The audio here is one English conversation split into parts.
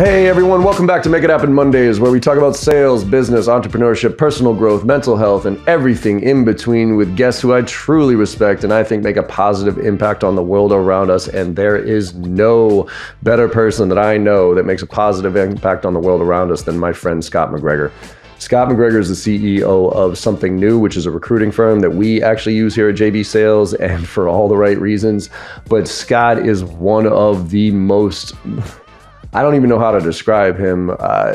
Hey everyone, welcome back to Make It Happen Mondays, where we talk about sales, business, entrepreneurship, personal growth, mental health, and everything in between with guests who I truly respect and I think make a positive impact on the world around us. And there is no better person that I know that makes a positive impact on the world around us than my friend Scott MacGregor. Scott MacGregor is the CEO of Something New, which is a recruiting firm that we actually use here at JB Sales and for all the right reasons. But Scott is one of the most I don't even know how to describe him. Uh,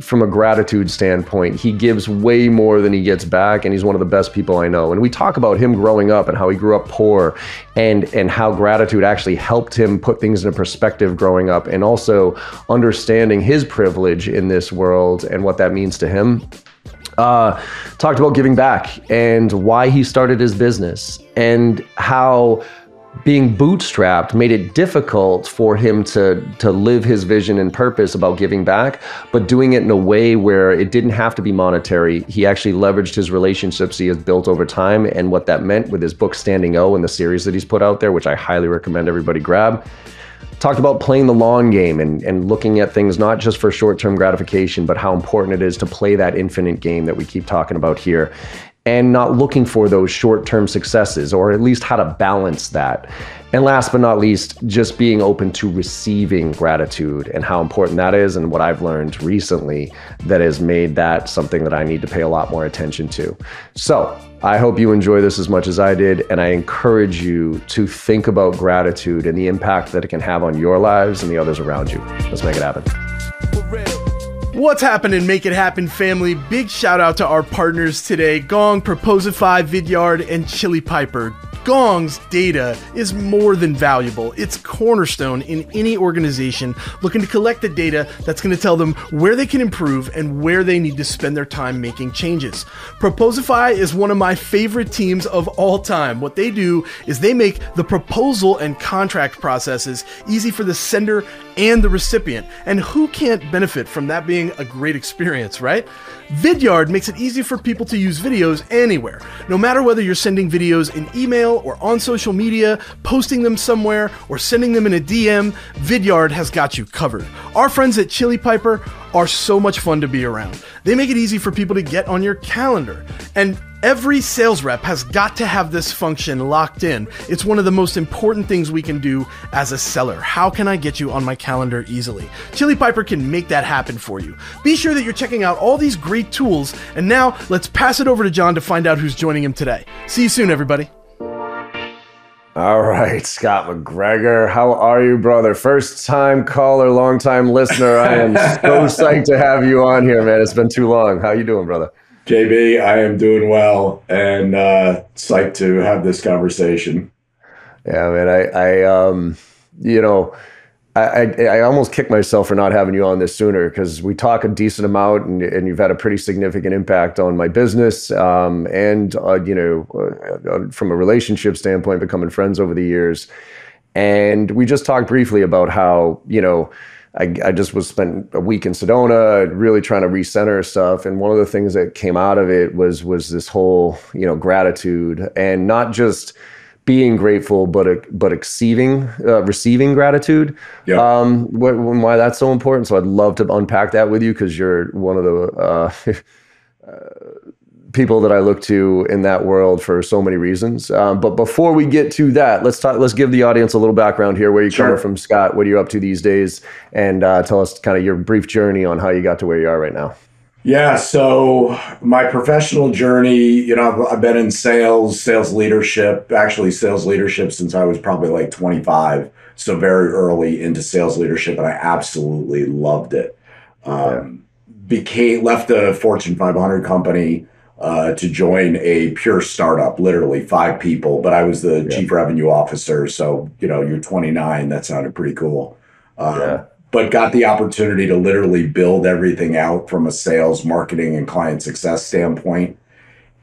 from a gratitude standpoint, he gives way more than he gets back, and he's one of the best people I know. And we talk about him growing up and how he grew up poor, and and how gratitude actually helped him put things into perspective growing up, and also understanding his privilege in this world and what that means to him. Uh, talked about giving back and why he started his business and how being bootstrapped made it difficult for him to to live his vision and purpose about giving back but doing it in a way where it didn't have to be monetary. He actually leveraged his relationships he has built over time and what that meant with his book standing o and the series that he's put out there which i highly recommend everybody grab. Talked about playing the long game and, and looking at things not just for short-term gratification but how important it is to play that infinite game that we keep talking about here and not looking for those short term successes, or at least how to balance that. And last but not least, just being open to receiving gratitude and how important that is, and what I've learned recently that has made that something that I need to pay a lot more attention to. So, I hope you enjoy this as much as I did, and I encourage you to think about gratitude and the impact that it can have on your lives and the others around you. Let's make it happen. What's happening, Make It Happen family? Big shout out to our partners today Gong, Proposify, Vidyard, and Chili Piper. Gong's data is more than valuable. It's cornerstone in any organization looking to collect the data that's going to tell them where they can improve and where they need to spend their time making changes. Proposify is one of my favorite teams of all time. What they do is they make the proposal and contract processes easy for the sender and the recipient. And who can't benefit from that being a great experience, right? Vidyard makes it easy for people to use videos anywhere. No matter whether you're sending videos in email or on social media, posting them somewhere, or sending them in a DM, Vidyard has got you covered. Our friends at Chili Piper are so much fun to be around. They make it easy for people to get on your calendar. And every sales rep has got to have this function locked in. It's one of the most important things we can do as a seller. How can I get you on my calendar easily? Chili Piper can make that happen for you. Be sure that you're checking out all these great tools. And now let's pass it over to John to find out who's joining him today. See you soon, everybody. All right, Scott MacGregor, how are you, brother? First time caller, long time listener. I am so psyched to have you on here, man. It's been too long. How you doing, brother? JB, I am doing well and uh, psyched to have this conversation. Yeah, man. I, I um, you know, I, I, almost kicked myself for not having you on this sooner because we talk a decent amount and, and you've had a pretty significant impact on my business um, and uh, you know uh, uh, from a relationship standpoint becoming friends over the years and we just talked briefly about how you know I, I just was spent a week in Sedona really trying to recenter stuff and one of the things that came out of it was was this whole you know gratitude and not just being grateful, but but receiving uh, receiving gratitude. Yeah. Um, what, why that's so important. So I'd love to unpack that with you because you're one of the uh, uh, people that I look to in that world for so many reasons. Um, but before we get to that, let's talk. Let's give the audience a little background here. Where you sure. coming from, Scott? What are you up to these days? And uh, tell us kind of your brief journey on how you got to where you are right now. Yeah, so my professional journey, you know, I've, I've, been in sales, sales leadership, actually sales leadership since I was probably like 25. So very early into sales leadership, and I absolutely loved it. Um, yeah. Became left a Fortune 500 company uh, to join a pure startup, literally five people, but I was the yeah. chief revenue officer. So you know, you're 29. That sounded pretty cool. Um, yeah but got the opportunity to literally build everything out from a sales, marketing, and client success standpoint.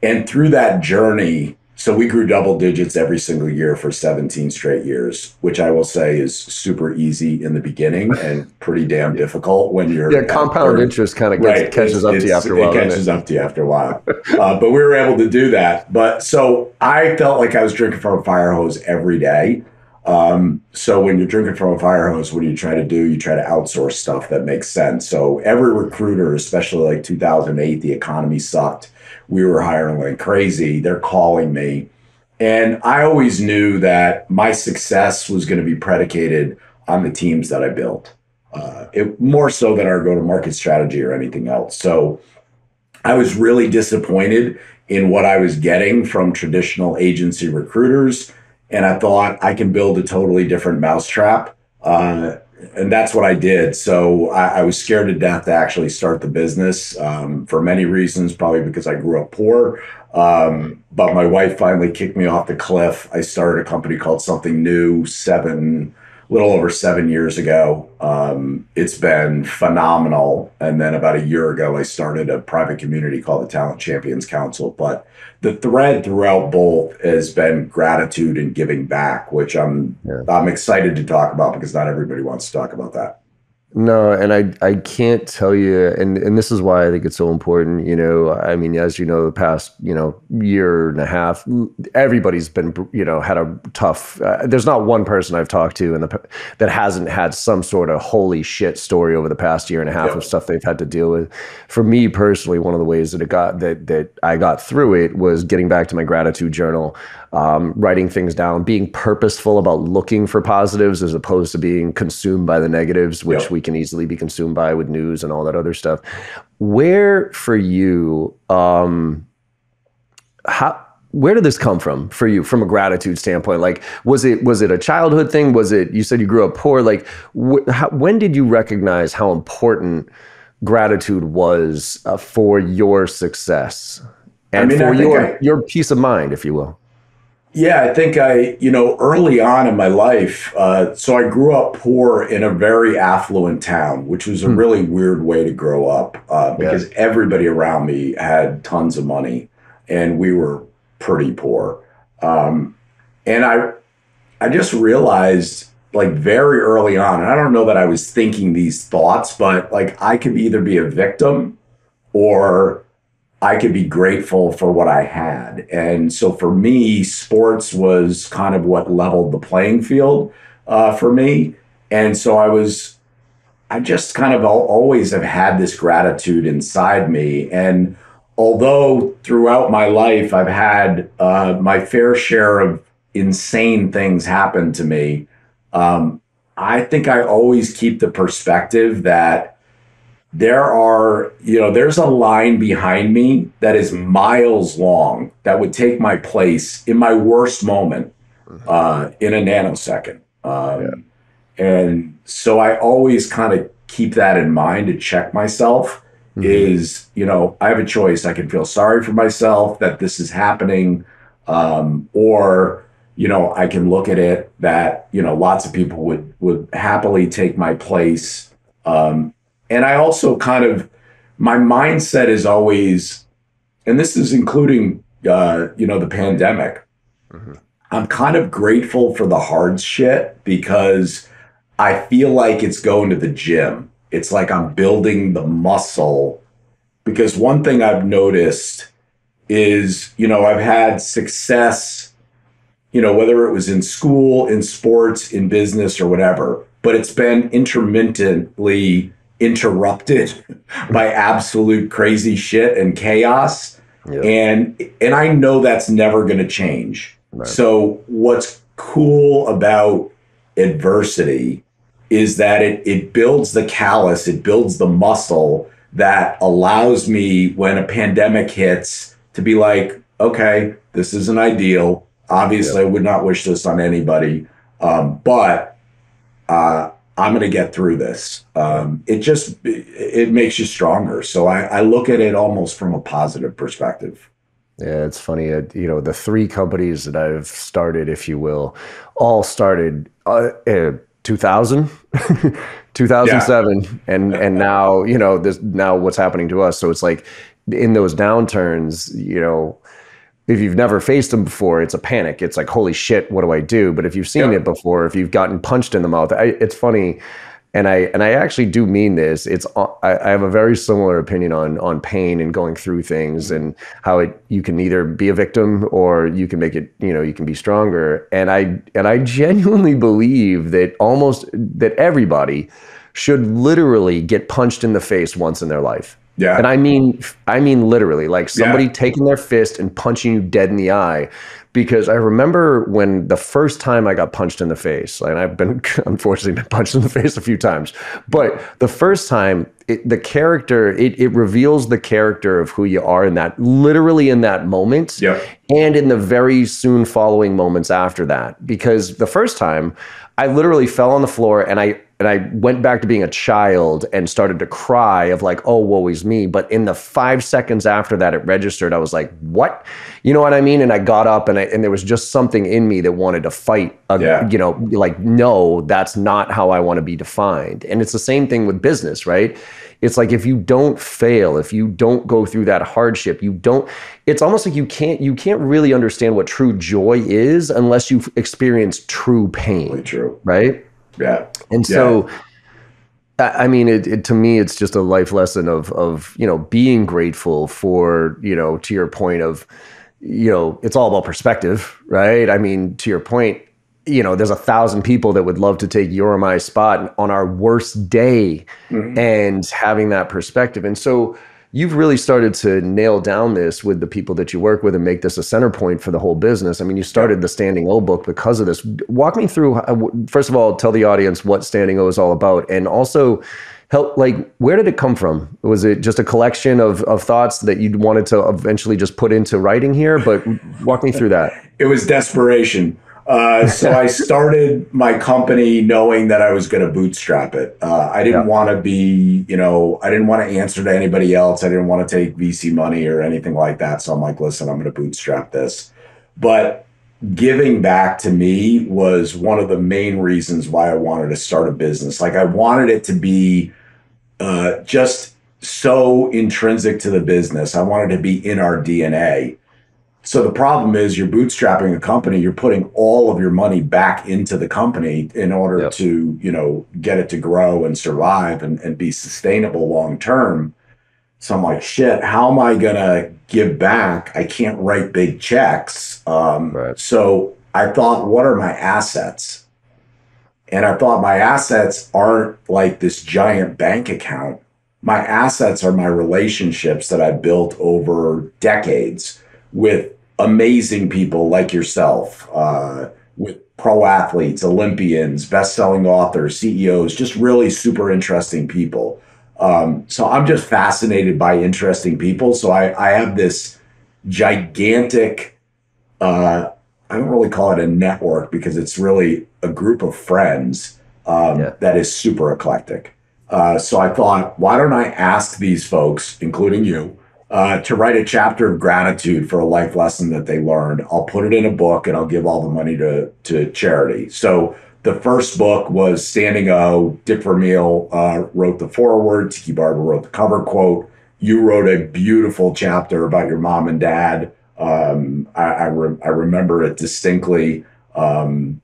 And through that journey, so we grew double digits every single year for 17 straight years, which I will say is super easy in the beginning and pretty damn difficult when you're yeah. Compound interest kind of gets, right, catches up to you after a while. It catches up to you after a while. uh, but we were able to do that. But so I felt like I was drinking from a fire hose every day. Um, so when you're drinking from a fire hose, what do you try to do? You try to outsource stuff that makes sense. So every recruiter, especially like 2008, the economy sucked. We were hiring like crazy. They're calling me. And I always knew that my success was going to be predicated on the teams that I built, uh, it, more so than our go to market strategy or anything else. So I was really disappointed in what I was getting from traditional agency recruiters. And I thought I can build a totally different mousetrap. Uh, and that's what I did. So I, I, was scared to death to actually start the business um, for many reasons, probably because I grew up poor. Um, but my wife finally kicked me off the cliff. I started a company called Something New seven, little over seven years ago. Um, it's been phenomenal. And then about a year ago, I started a private community called the Talent Champions Council. But the thread throughout both has been gratitude and giving back, which I'm yeah. I'm excited to talk about because not everybody wants to talk about that. No, and I I can't tell you, and and this is why I think it's so important. You know, I mean, as you know, the past you know year and a half, everybody's been you know had a tough. Uh, there's not one person I've talked to in the that hasn't had some sort of holy shit story over the past year and a half yep. of stuff they've had to deal with. For me personally, one of the ways that it got that that I got through it was getting back to my gratitude journal um, writing things down, being purposeful about looking for positives as opposed to being consumed by the negatives, which yep. we can easily be consumed by with news and all that other stuff. Where for you, um, how, where did this come from for you from a gratitude standpoint like was it was it a childhood thing was it you said you grew up poor like wh- how, when did you recognize how important gratitude was uh, for your success and I mean, for your I, your peace of mind if you will yeah, I think I, you know, early on in my life, uh, so I grew up poor in a very affluent town, which was a hmm. really weird way to grow up uh, because yeah. everybody around me had tons of money and we were pretty poor. Um, and I, I just realized like very early on, and I don't know that I was thinking these thoughts, but like I could either be a victim or I could be grateful for what I had. And so for me, sports was kind of what leveled the playing field uh, for me. And so I was, I just kind of always have had this gratitude inside me. And although throughout my life I've had uh, my fair share of insane things happen to me, um, I think I always keep the perspective that there are, you know, there's a line behind me that is miles long that would take my place in my worst moment mm-hmm. uh, in a nanosecond. Um, yeah. And so I always kind of keep that in mind to check myself. Mm-hmm. Is, you know, I have a choice. I can feel sorry for myself that this is happening, um, or, you know, I can look at it that, you know, lots of people would would happily take my place um, and I also kind of, my mindset is always, and this is including, uh, you know, the pandemic. Mm-hmm. I'm kind of grateful for the hard shit because I feel like it's going to the gym. It's like I'm building the muscle. Because one thing I've noticed is, you know, I've had success, you know, whether it was in school, in sports, in business, or whatever, but it's been intermittently interrupted by absolute crazy shit and chaos. And and I know that's never going to change. Right. So what's cool about adversity is that it it builds the callus, it builds the muscle that allows me when a pandemic hits to be like, okay, this isn't ideal. Obviously. I would not wish this on anybody. Um, but uh, I'm going to get through this. Um, it just it makes you stronger. So I, I, look at it almost from a positive perspective. Yeah, it's funny. Uh, you know, the three companies that I've started, if you will, all started uh, 2000, 2007, yeah. and and now you know this now what's happening to us. So it's like in those downturns, you know if you've never faced them before, it's a panic. It's like, holy shit, what do I do? But if you've seen yeah. it before, if you've gotten punched in the mouth, I, it's funny. and I and I actually do mean this. It's uh, I, I have a very similar opinion on on pain and going through things and how it you can either be a victim or you can make it you know you can be stronger. And I and I genuinely believe that almost that everybody should literally get punched in the face once in their life. Yeah. And I mean I mean literally like somebody Yeah. taking their fist and punching you dead in the eye because I remember when the first time I got punched in the face, and I've been unfortunately been punched in the face a few times, but the first time, it, the character it, it reveals the character of who you are in that literally in that moment, Yep. and in the very soon following moments after that. Because the first time, I literally fell on the floor and I and I went back to being a child and started to cry of like, oh, woe is me. But in the five seconds after that, it registered. I was like, what? You know what I mean? And I got up and I, and there was just something in me that wanted to fight. A, Yeah. You know, like, no, that's not how I want to be defined. And it's the same thing with business, right? It's like if you don't fail, if you don't go through that hardship, you don't. It's almost like you can't you can't really understand what true joy is unless you've experienced true pain, true. right? Yeah. And so, I I mean, it, it to me, it's just a life lesson of of you know being grateful for you know to your point of you know it's all about perspective, right? I mean, to your point, you know, there's a thousand people that would love to take your or my spot on our worst day, mm-hmm. and having that perspective, and so. You've really started to nail down this with the people that you work with and make this a center point for the whole business. I mean, you started the Standing O book because of this. Walk me through, first of all, tell the audience what Standing O is all about. And also, help, like, where did it come from? Was it just a collection of, of thoughts that you wanted to eventually just put into writing here? But walk me through that. It was desperation. Uh, so I started my company knowing that I was going to bootstrap it. Uh, I didn't Yeah. want to be, you know, I didn't want to answer to anybody else. I didn't want to take VC money or anything like that. So I'm like, listen, I'm going to bootstrap this. But giving back to me was one of the main reasons why I wanted to start a business. Like I wanted it to be uh, just so intrinsic to the business. I wanted to be in our DNA. So the problem is you're bootstrapping a company, you're putting all of your money back into the company in order Yep. to, you know, get it to grow and survive and, and be sustainable long term. So I'm like, shit, how am I gonna give back? I can't write big checks. Um, Right. So I thought, what are my assets? And I thought my assets aren't like this giant bank account. My assets are my relationships that I built over decades with amazing people like yourself, uh, with pro athletes, Olympians, best selling authors, CEOs, just really super interesting people. Um, so I'm just fascinated by interesting people. So I, I have this gigantic, uh, I don't really call it a network because it's really a group of friends um, Yeah. that is super eclectic. Uh, so I thought, why don't I ask these folks, including you, uh, to write a chapter of gratitude for a life lesson that they learned? I'll put it in a book and I'll give all the money to to charity. So the first book was Standing O. Dick Vermeil uh, wrote the foreword. Tiki Barber wrote the cover quote. You wrote a beautiful chapter about your mom and dad. Um, I I, re- I remember it distinctly, um,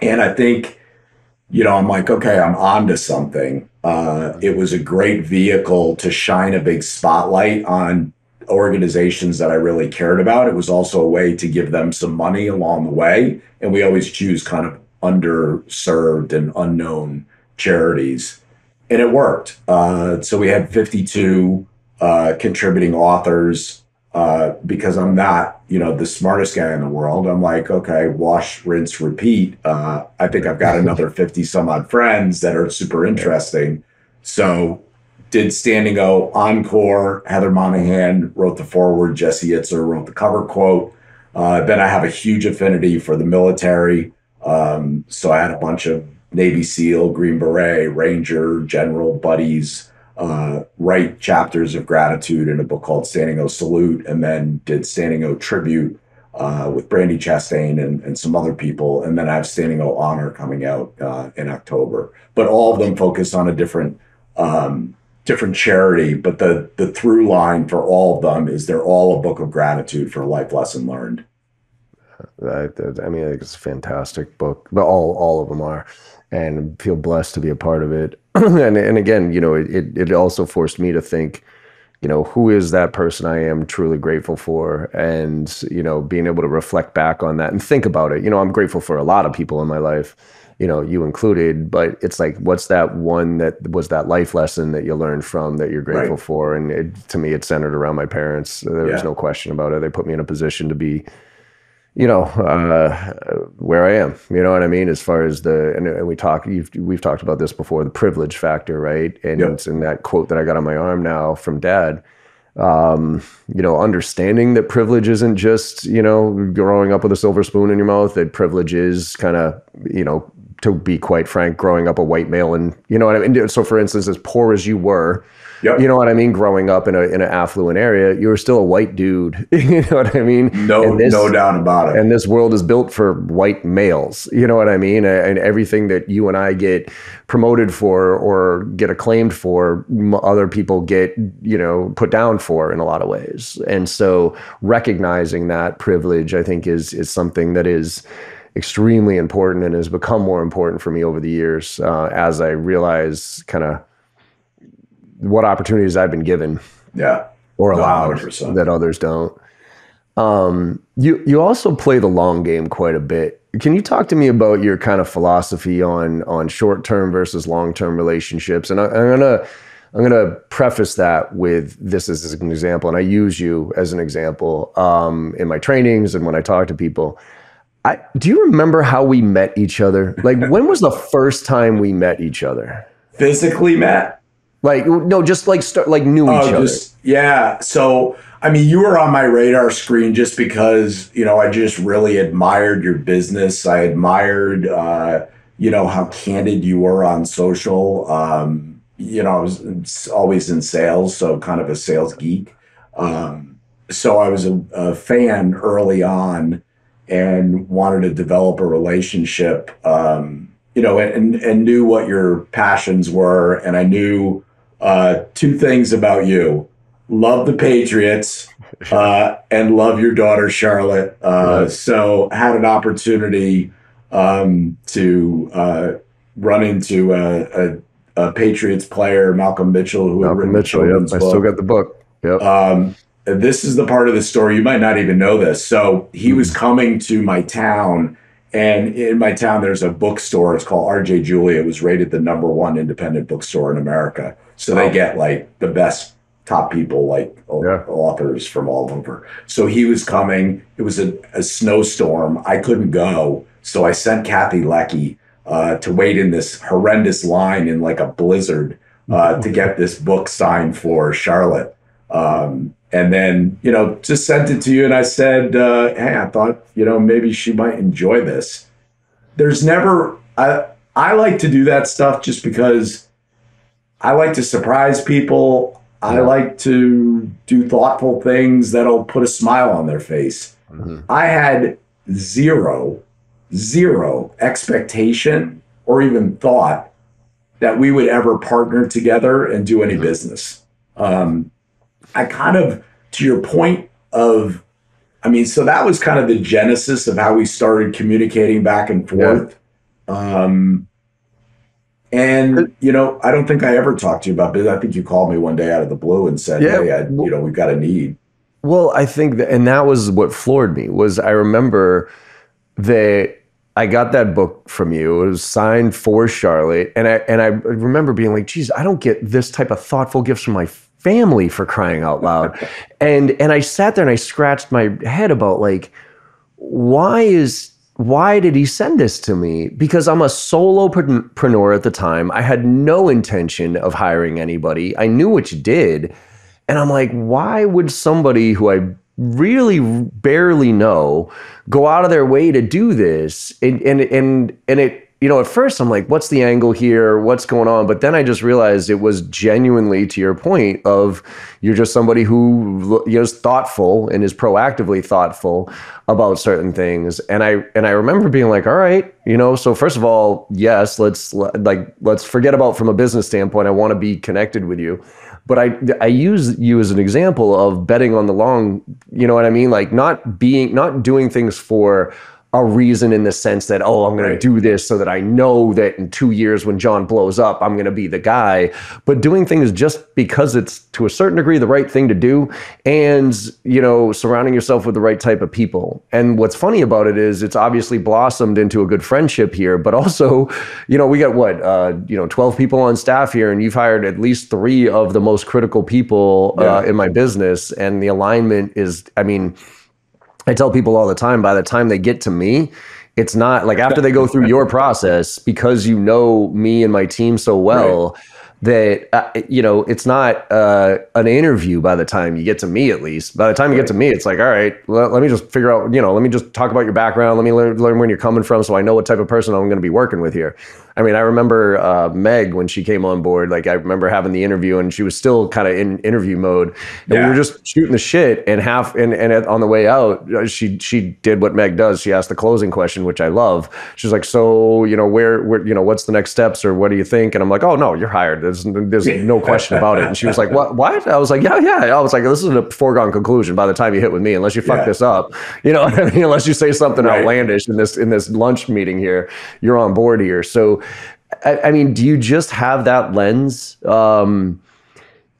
and I think you know, I'm like, okay, I'm on to something. Uh, it was a great vehicle to shine a big spotlight on organizations that I really cared about. It was also a way to give them some money along the way. And we always choose kind of underserved and unknown charities. And it worked. Uh, so we had 52 uh, contributing authors uh, because I'm not, you know, the smartest guy in the world. I'm like, okay, wash, rinse, repeat. Uh, I think I've got another 50 some odd friends that are super interesting. So did Standing O Encore. Heather Monahan wrote the foreword. Jesse Itzler wrote the cover quote. Uh, then I have a huge affinity for the military. Um, so I had a bunch of Navy SEAL, Green Beret, Ranger, General buddies uh, write chapters of gratitude in a book called Standing O Salute, and then did Standing O Tribute uh, with Brandi Chastain and, and some other people. And then I have Standing O Honor coming out uh, in October. But all of them focus on a different um, different charity. But the the through line for all of them is they're all a book of gratitude for a life lesson learned. I, I mean, I think it's a fantastic book, but all all of them are. And feel blessed to be a part of it. and and again, you know, it it also forced me to think, you know, who is that person I am truly grateful for, and you know, being able to reflect back on that and think about it. You know, I'm grateful for a lot of people in my life, you know, you included, but it's like, what's that one that was that life lesson that you learned from that you're grateful Right. for? And it, to me, it centered around my parents. There was Yeah. no question about it. They put me in a position to be you know, uh, where I am. You know what I mean? As far as the and, and we talk, you've, we've talked about this before, the privilege factor, right? And Yep. it's in that quote that I got on my arm now from Dad. Um, you know, understanding that privilege isn't just you know growing up with a silver spoon in your mouth. That privilege is kind of you know, to be quite frank, growing up a white male, and you know what I mean. So, for instance, as poor as you were. Yep. You know what I mean? Growing up in a in an affluent area, you were still a white dude. you know what I mean? No, this- no doubt about it. and this world is built for white males. You know what I mean? And everything that you and I get promoted for or get acclaimed for, other people get, you know, put down for in a lot of ways. And so recognizing that privilege, I think, is is something that is extremely important and has become more important for me over the years uh, as I realize kind of what opportunities I've been given yeah. or allowed 100%. that others don't. Um, you you also play the long game quite a bit. Can you talk to me about your kind of philosophy on on short term versus long term relationships? And I, I'm gonna I'm gonna preface that with this as an example, and I use you as an example um, in my trainings and when I talk to people. I, do you remember how we met each other? Like, when was the first time we met each other? Physically, Matt. Like, no, just like start like knew each Oh, other. just yeah. So I mean, you were on my radar screen just because you know I just really admired your business. I admired uh, you know how candid you were on social. Um, you know, I was always in sales, so kind of a sales geek. Um, so I was a, a fan early on and wanted to develop a relationship. Um, you know, and and knew what your passions were, and I knew uh, two things about you: love the Patriots uh, and love your daughter Charlotte. Uh. So had an opportunity um, to uh, run into a, a, a Patriots player, Malcolm Mitchell, who had Malcolm written Mitchell. Yep, children's I still book. got the book. Yep. Um, this is the part of the story you might not even know this. So he was coming to my town, and in my town there's a bookstore. It's called R.J. Julia. It was rated the number one independent bookstore in America. So they get like the best top people, like Yeah. authors from all over. So he was coming. It was a, a snowstorm. I couldn't go, so I sent Kathy Lecky uh, to wait in this horrendous line in like a blizzard uh, to get this book signed for Charlotte. Um, and then, you know, just sent it to you. And I said, uh, hey, I thought, you know, maybe she might enjoy this. There's never, I, I like to do that stuff just because I like to surprise people. I like to do thoughtful things that'll put a smile on their face. Mhm. I had zero, zero expectation or even thought that we would ever partner together and do any business. Um, I kind of, to your point of, I mean, so that was kind of the genesis of how we started communicating back and forth. Um, and you know, I don't think I ever talked to you about business. I think you called me one day out of the blue and said, Yeah, "Hey, I, you know, we've got a need." Well, I think that, and that was what floored me was I remember that I got that book from you. It was signed for Charlotte, and I and I remember being like, "Geez, I don't get this type of thoughtful gifts from my family for crying out loud." and and I sat there and I scratched my head about like, why is why did he send this to me? Because I'm a solopreneur at the time. I had no intention of hiring anybody. I knew what you did. And I'm like, why would somebody who I really barely know go out of their way to do this? And and and and it, you know, at first I'm like, what's the angle here? What's going on? But then I just realized it was genuinely to your point of you're just somebody who you know, is thoughtful and is proactively thoughtful about certain things. And I and I remember being like, all right, you know, so first of all, yes, let's like let's forget about from a business standpoint. I want to be connected with you but I I use you as an example of betting on the long. You know what I mean? Like not being not doing things for a reason in the sense that oh i'm going Right. to do this so that i know that in two years when john blows up i'm going to be the guy but doing things just because it's to a certain degree the right thing to do and you know surrounding yourself with the right type of people and what's funny about it is it's obviously blossomed into a good friendship here but also you know we got what uh, you know 12 people on staff here and you've hired at least three of the most critical people uh, Yeah. in my business and the alignment is i mean I tell people all the time by the time they get to me, it's not like after they go through your process because you know me and my team so well that uh, you know it's not uh, an interview by the time you get to me at least. By the time you get to me it's like all right let, let me just figure out you know let me just talk about your background. Let me learn, learn where you're coming from so i know what type of person i'm going to be working with here i mean i remember uh, meg when she came on board like i remember having the interview and she was still kind of in interview mode. And Yeah. we were just shooting the shit and half and, and at- on the way out uh, she she did what meg does. She asked the closing question which i love. She's like so you know where where you know what's the next steps or what do you think? And i'm like oh no you're hired. There's there's no question about it. And she was like what what? I was like yeah yeah. I was like this is a foregone conclusion by the time you hit with me unless you fuck Yeah. this up. You know I mean? unless you say something Right. outlandish in this in this lunch meeting here you're on board here. So I, I mean do you just have that lens um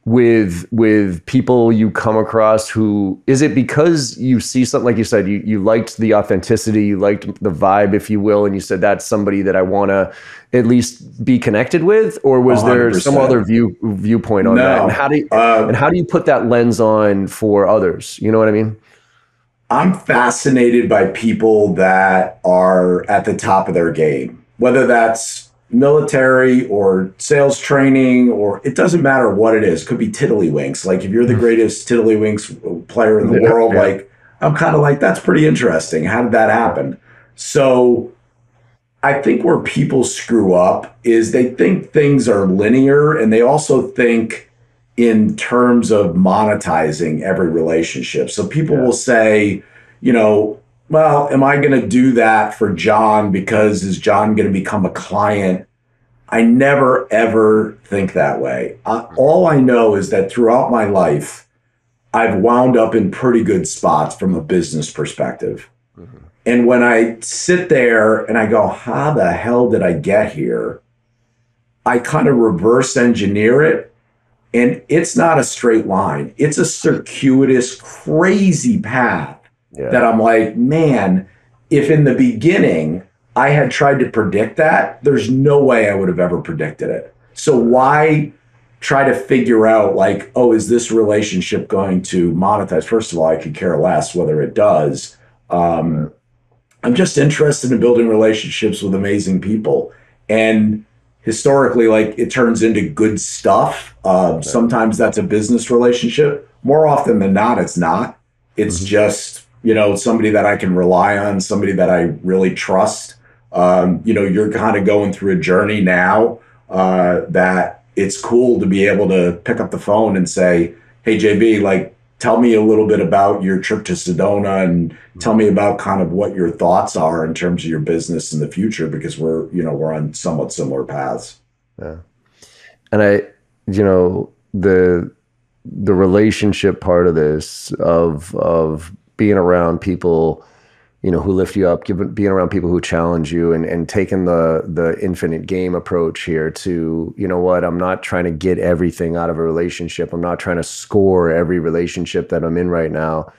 with with people you come across who is it because you see something like you said you you liked the authenticity you liked the vibe if you will and you said that's somebody that I want to at least be connected with or was there some other view viewpoint on that? And how do you, Uh, and how do you put that lens on for others? You know what I mean? I'm fascinated by people that are at the top of their game, whether that's military or sales training, or it doesn't matter what it is. Could be tiddlywinks. Like if you're the mm-hmm. greatest tiddlywinks player in the Yeah, world, yeah. like I'm kind of like, that's pretty interesting. How did that happen? So I think where people screw up is they think things are linear and they also think in terms of monetizing every relationship. So people will say, you know, well, am I going to do that for John because is John going to become a client? I never ever think that way. Uh, all I know is that throughout my life, I've wound up in pretty good spots from a business perspective. And when I sit there and I go, how the hell did I get here? I kind of reverse engineer it. And it's not a straight line, it's a circuitous, crazy path yeah that I'm like, man, if in the beginning I had tried to predict that, there's no way I would have ever predicted it. So why try to figure out like, oh, is this relationship going to monetize? First of all, I could care less whether it does. Um, I'm just interested in building relationships with amazing people. And historically, like it turns into good stuff. Uh, Sometimes that's a business relationship. More often than not, it's not. It's just, you know, somebody that I can rely on, somebody that I really trust. Um, you know, you're kind of going through a journey now uh, that it's cool to be able to pick up the phone and say, hey, JB, like, tell me a little bit about your trip to Sedona and tell me about kind of what your thoughts are in terms of your business in the future because we're, you know, we're on somewhat similar paths. Yeah. And I, you know, the the relationship part of this of of being around people, you know, who lift you up, being around people who challenge you, and and taking the the infinite game approach here to, you know, what I'm not trying to get everything out of a relationship. I'm not trying to score every relationship that I'm in right now.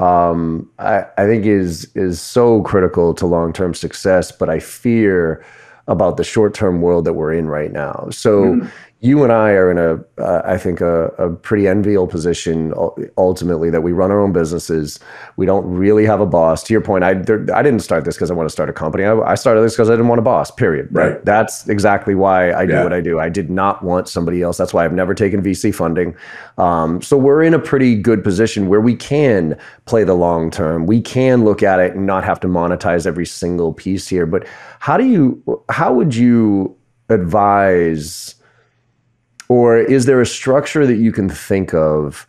Um, I, I think is is so critical to long term success, but I fear about the short term world that we're in right now. So you and I are in a, uh, I think, a, a pretty enviable position ultimately that we run our own businesses. We don't really have a boss. To your point, I there, I didn't start this because I want to start a company. I, I started this because I didn't want a boss. Period. Right. That's exactly why I do Yeah. what I do. I did not want somebody else. That's why I've never taken VC funding. Um, so we're in a pretty good position where we can play the long term. We can look at it and not have to monetize every single piece here. But how do you? How would you advise? Or is there a structure that you can think of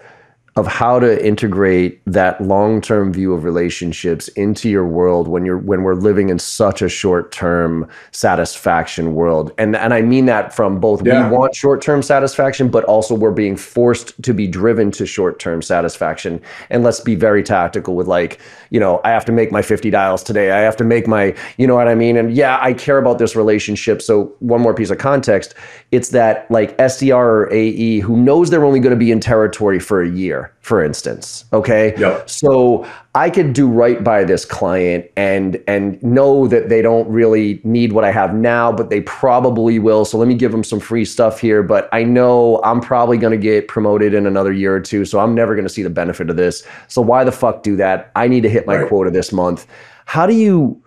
of how to integrate that long-term view of relationships into your world when you're when we're living in such a short-term satisfaction world. And and I mean that from both Yeah. we want short-term satisfaction but also we're being forced to be driven to short-term satisfaction. And let's be very tactical with like you know I have to make my 50 dials today. I have to make my you know what I mean? And yeah I care about this relationship. So one more piece of context it's that like SDR or AE who knows they're only going to be in territory for a year for instance okay Yep. so I could do right by this client and and know that they don't really need what I have now, but they probably will. So let me give them some free stuff here. But I know I'm probably going to get promoted in another year or two, so I'm never going to see the benefit of this. So why the fuck do that? I need to hit my Right. quota this month. How do you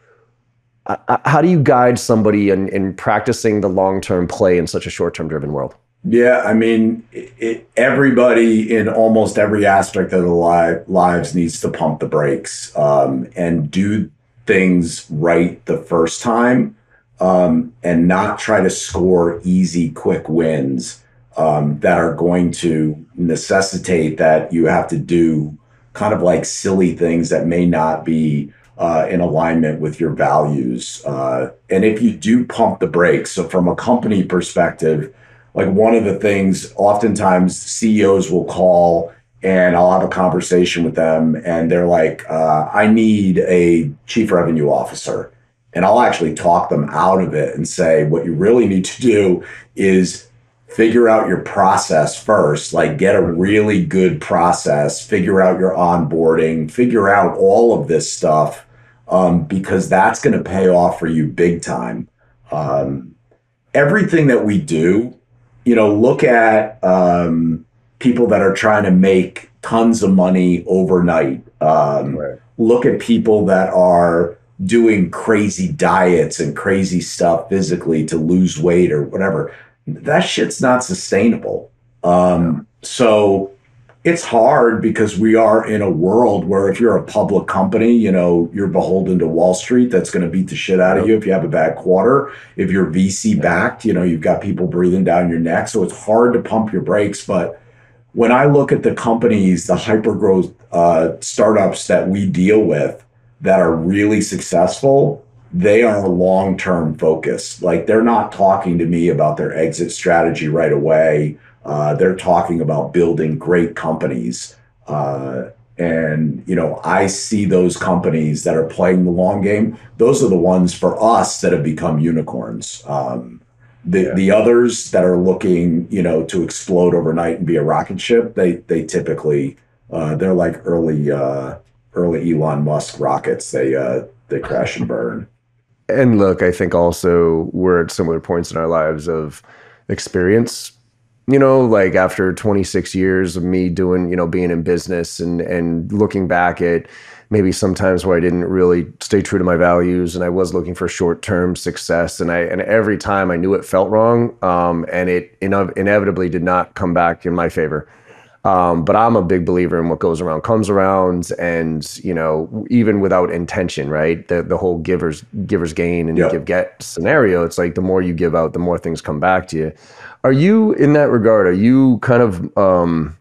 uh, uh, how do you guide somebody in, in practicing the long term play in such a short term driven world? Yeah, I mean, it, everybody in almost every aspect of their li- lives needs to pump the brakes um, and do things right the first time um, and not try to score easy, quick wins um, that are going to necessitate that you have to do kind of like silly things that may not be uh, in alignment with your values. Uh, and if you do pump the brakes, so from a company perspective, like one of the things oftentimes CEOs will call and I'll have a conversation with them and they're like, uh, I need a chief revenue officer. And I'll actually talk them out of it and say, what you really need to do is figure out your process first, like get a really good process, figure out your onboarding, figure out all of this stuff, um, because that's going to pay off for you big time. Um, everything that we do, you know, look at um, people that are trying to make tons of money overnight. Um, Right. Look at people that are doing crazy diets and crazy stuff physically to lose weight or whatever. That shit's not sustainable. Um, so it's hard because we are in a world where if you're a public company, you know, you're beholden to Wall Street that's going to beat the shit out of you if you have a bad quarter. If you're VC backed, you know, you've got people breathing down your neck. So it's hard to pump your brakes. But when I look at the companies, the hyper growth uh, startups that we deal with that are really successful, they are a long term focused. Like they're not talking to me about their exit strategy right away. Uh, they're talking about building great companies. Uh, and, you know, I see those companies that are playing the long game. Those are the ones for us that have become unicorns. Um, the, Yeah. the others that are looking, you know, to explode overnight and be a rocket ship, they they typically uh, they're like early uh, early Elon Musk rockets. They uh, they crash and burn. And look, I think also we're at similar points in our lives of experience. You know, like after 26 years of me doing, you know, being in business and and looking back at maybe sometimes where I didn't really stay true to my values and I was looking for short-term success and I and every time I knew it felt wrong um, and it ine- inevitably did not come back in my favor. Um, but I'm a big believer in what goes around comes around, and you know, even without intention, right? The the whole givers givers gain and Yeah. give get scenario. It's like the more you give out, the more things come back to you. Are you in that regard? Are you kind of um,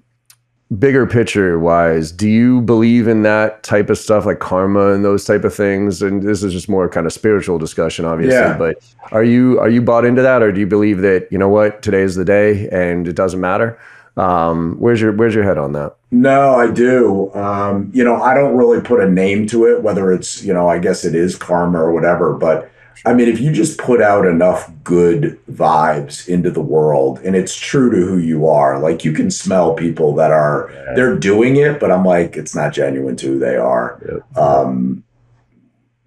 bigger picture wise? Do you believe in that type of stuff, like karma and those type of things? And this is just more kind of spiritual discussion, obviously. Yeah. But are you are you bought into that, or do you believe that you know what today is the day and it doesn't matter? Um, where's your where's your head on that? No, I do. Um, you know, I don't really put a name to it, whether it's, you know, I guess it is karma or whatever. But I mean, if you just put out enough good vibes into the world and it's true to who you are, like you can smell people that are, they're doing it, but I'm like, it's not genuine to who they are. Um,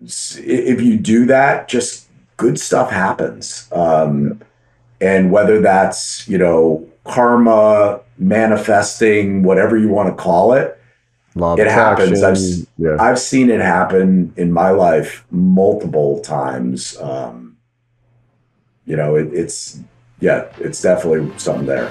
if you do that, just good stuff happens. Um, and whether that's, you know, karma, manifesting, whatever you want to call it, Law of It happens. I've yeah. I've seen it happen in my life multiple times. Um, you know, it, it's, yeah, it's definitely something there.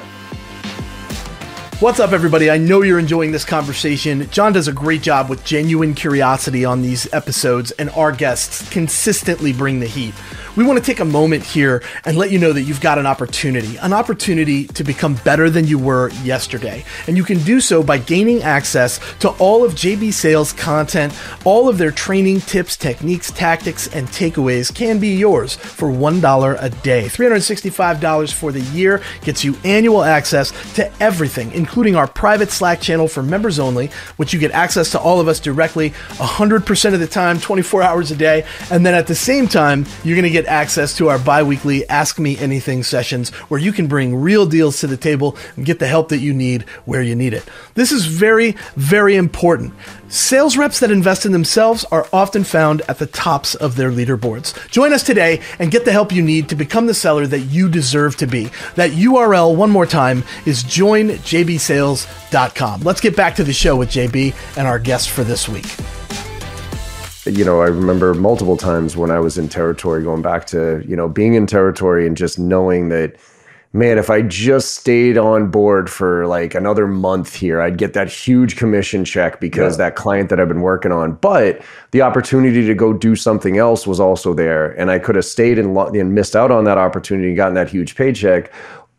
What's up, everybody? I know you're enjoying this conversation. John does a great job with genuine curiosity on these episodes, and our guests consistently bring the heat. We want to take a moment here and let you know that you've got an opportunity, an opportunity to become better than you were yesterday. And you can do so by gaining access to all of JB Sales content, all of their training tips, techniques, tactics, and takeaways can be yours for $1 a day. $365 for the year gets you annual access to everything, including our private Slack channel for members only, which you get access to all of us directly 100% of the time, 24 hours a day. And then at the same time, you're going to get access to our bi weekly Ask Me Anything sessions where you can bring real deals to the table and get the help that you need where you need it. This is very, very important. Sales reps that invest in themselves are often found at the tops of their leaderboards. Join us today and get the help you need to become the seller that you deserve to be. That URL, one more time, is joinjbsales.com. Let's get back to the show with JB and our guest for this week you know, I remember multiple times when I was in territory, going back to, you know, being in territory and just knowing that man, if I just stayed on board for like another month here, I'd get that huge commission check because yeah. that client that I've been working on. But the opportunity to go do something else was also there. And I could have stayed and, and missed out on that opportunity and gotten that huge paycheck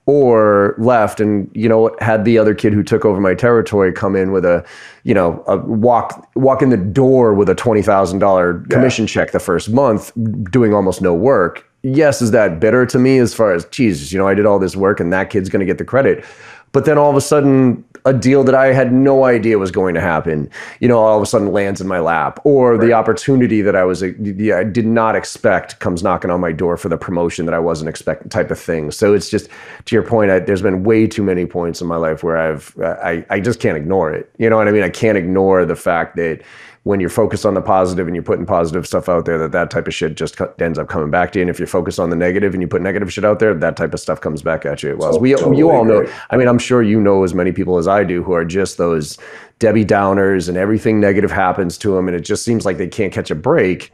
or left and you know had the other kid who took over my territory come in with a you know a walk walk in the door with a $20,000 commission yeah. check the first month doing almost no work yes, is that bitter to me as far as, Jesus, you know, I did all this work and that kid's going to get the credit. But then all of a sudden, a deal that I had no idea was going to happen, you know, all of a sudden lands in my lap, or right. the opportunity that I was, yeah, I did not expect comes knocking on my door for the promotion that I wasn't expecting, type of thing. So it's just to your point. I, there's been way too many points in my life where I've, I, I just can't ignore it. You know what I mean? I can't ignore the fact that when you're focused on the positive and you're putting positive stuff out there, that that type of shit just ends up coming back to you. And if you're focused on the negative and you put negative shit out there, that type of stuff comes back at you. Well, we totally you all know. I mean, I'm sure you know as many people as I do who are just those Debbie Downers, and everything negative happens to them, and it just seems like they can't catch a break.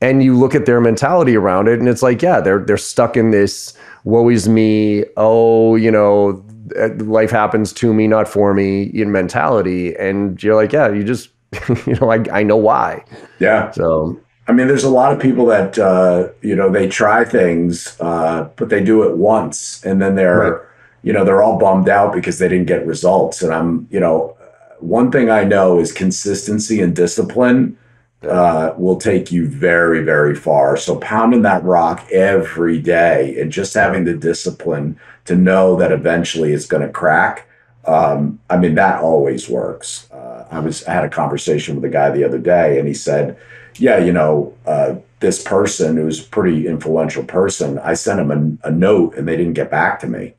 And you look at their mentality around it, and it's like, yeah, they're they're stuck in this "woe is me," oh, you know, eh, life happens to me, not for me, in mentality. And you're like, yeah, you just you know, I, I know why. Yeah. So, I mean, there's a lot of people that, uh, you know, they try things, uh, but they do it once and then they're, right. you know, they're all bummed out because they didn't get results. And I'm, you know, one thing I know is consistency and discipline uh, will take you very, very far. So pounding that rock every day and just having the discipline to know that eventually it's going to crack. Um, I mean, that always works. I was I had a conversation with a guy the other day, and he said, "Yeah, you know, uh, this person who's a pretty influential person, I sent him a, a note, and they didn't get back to me."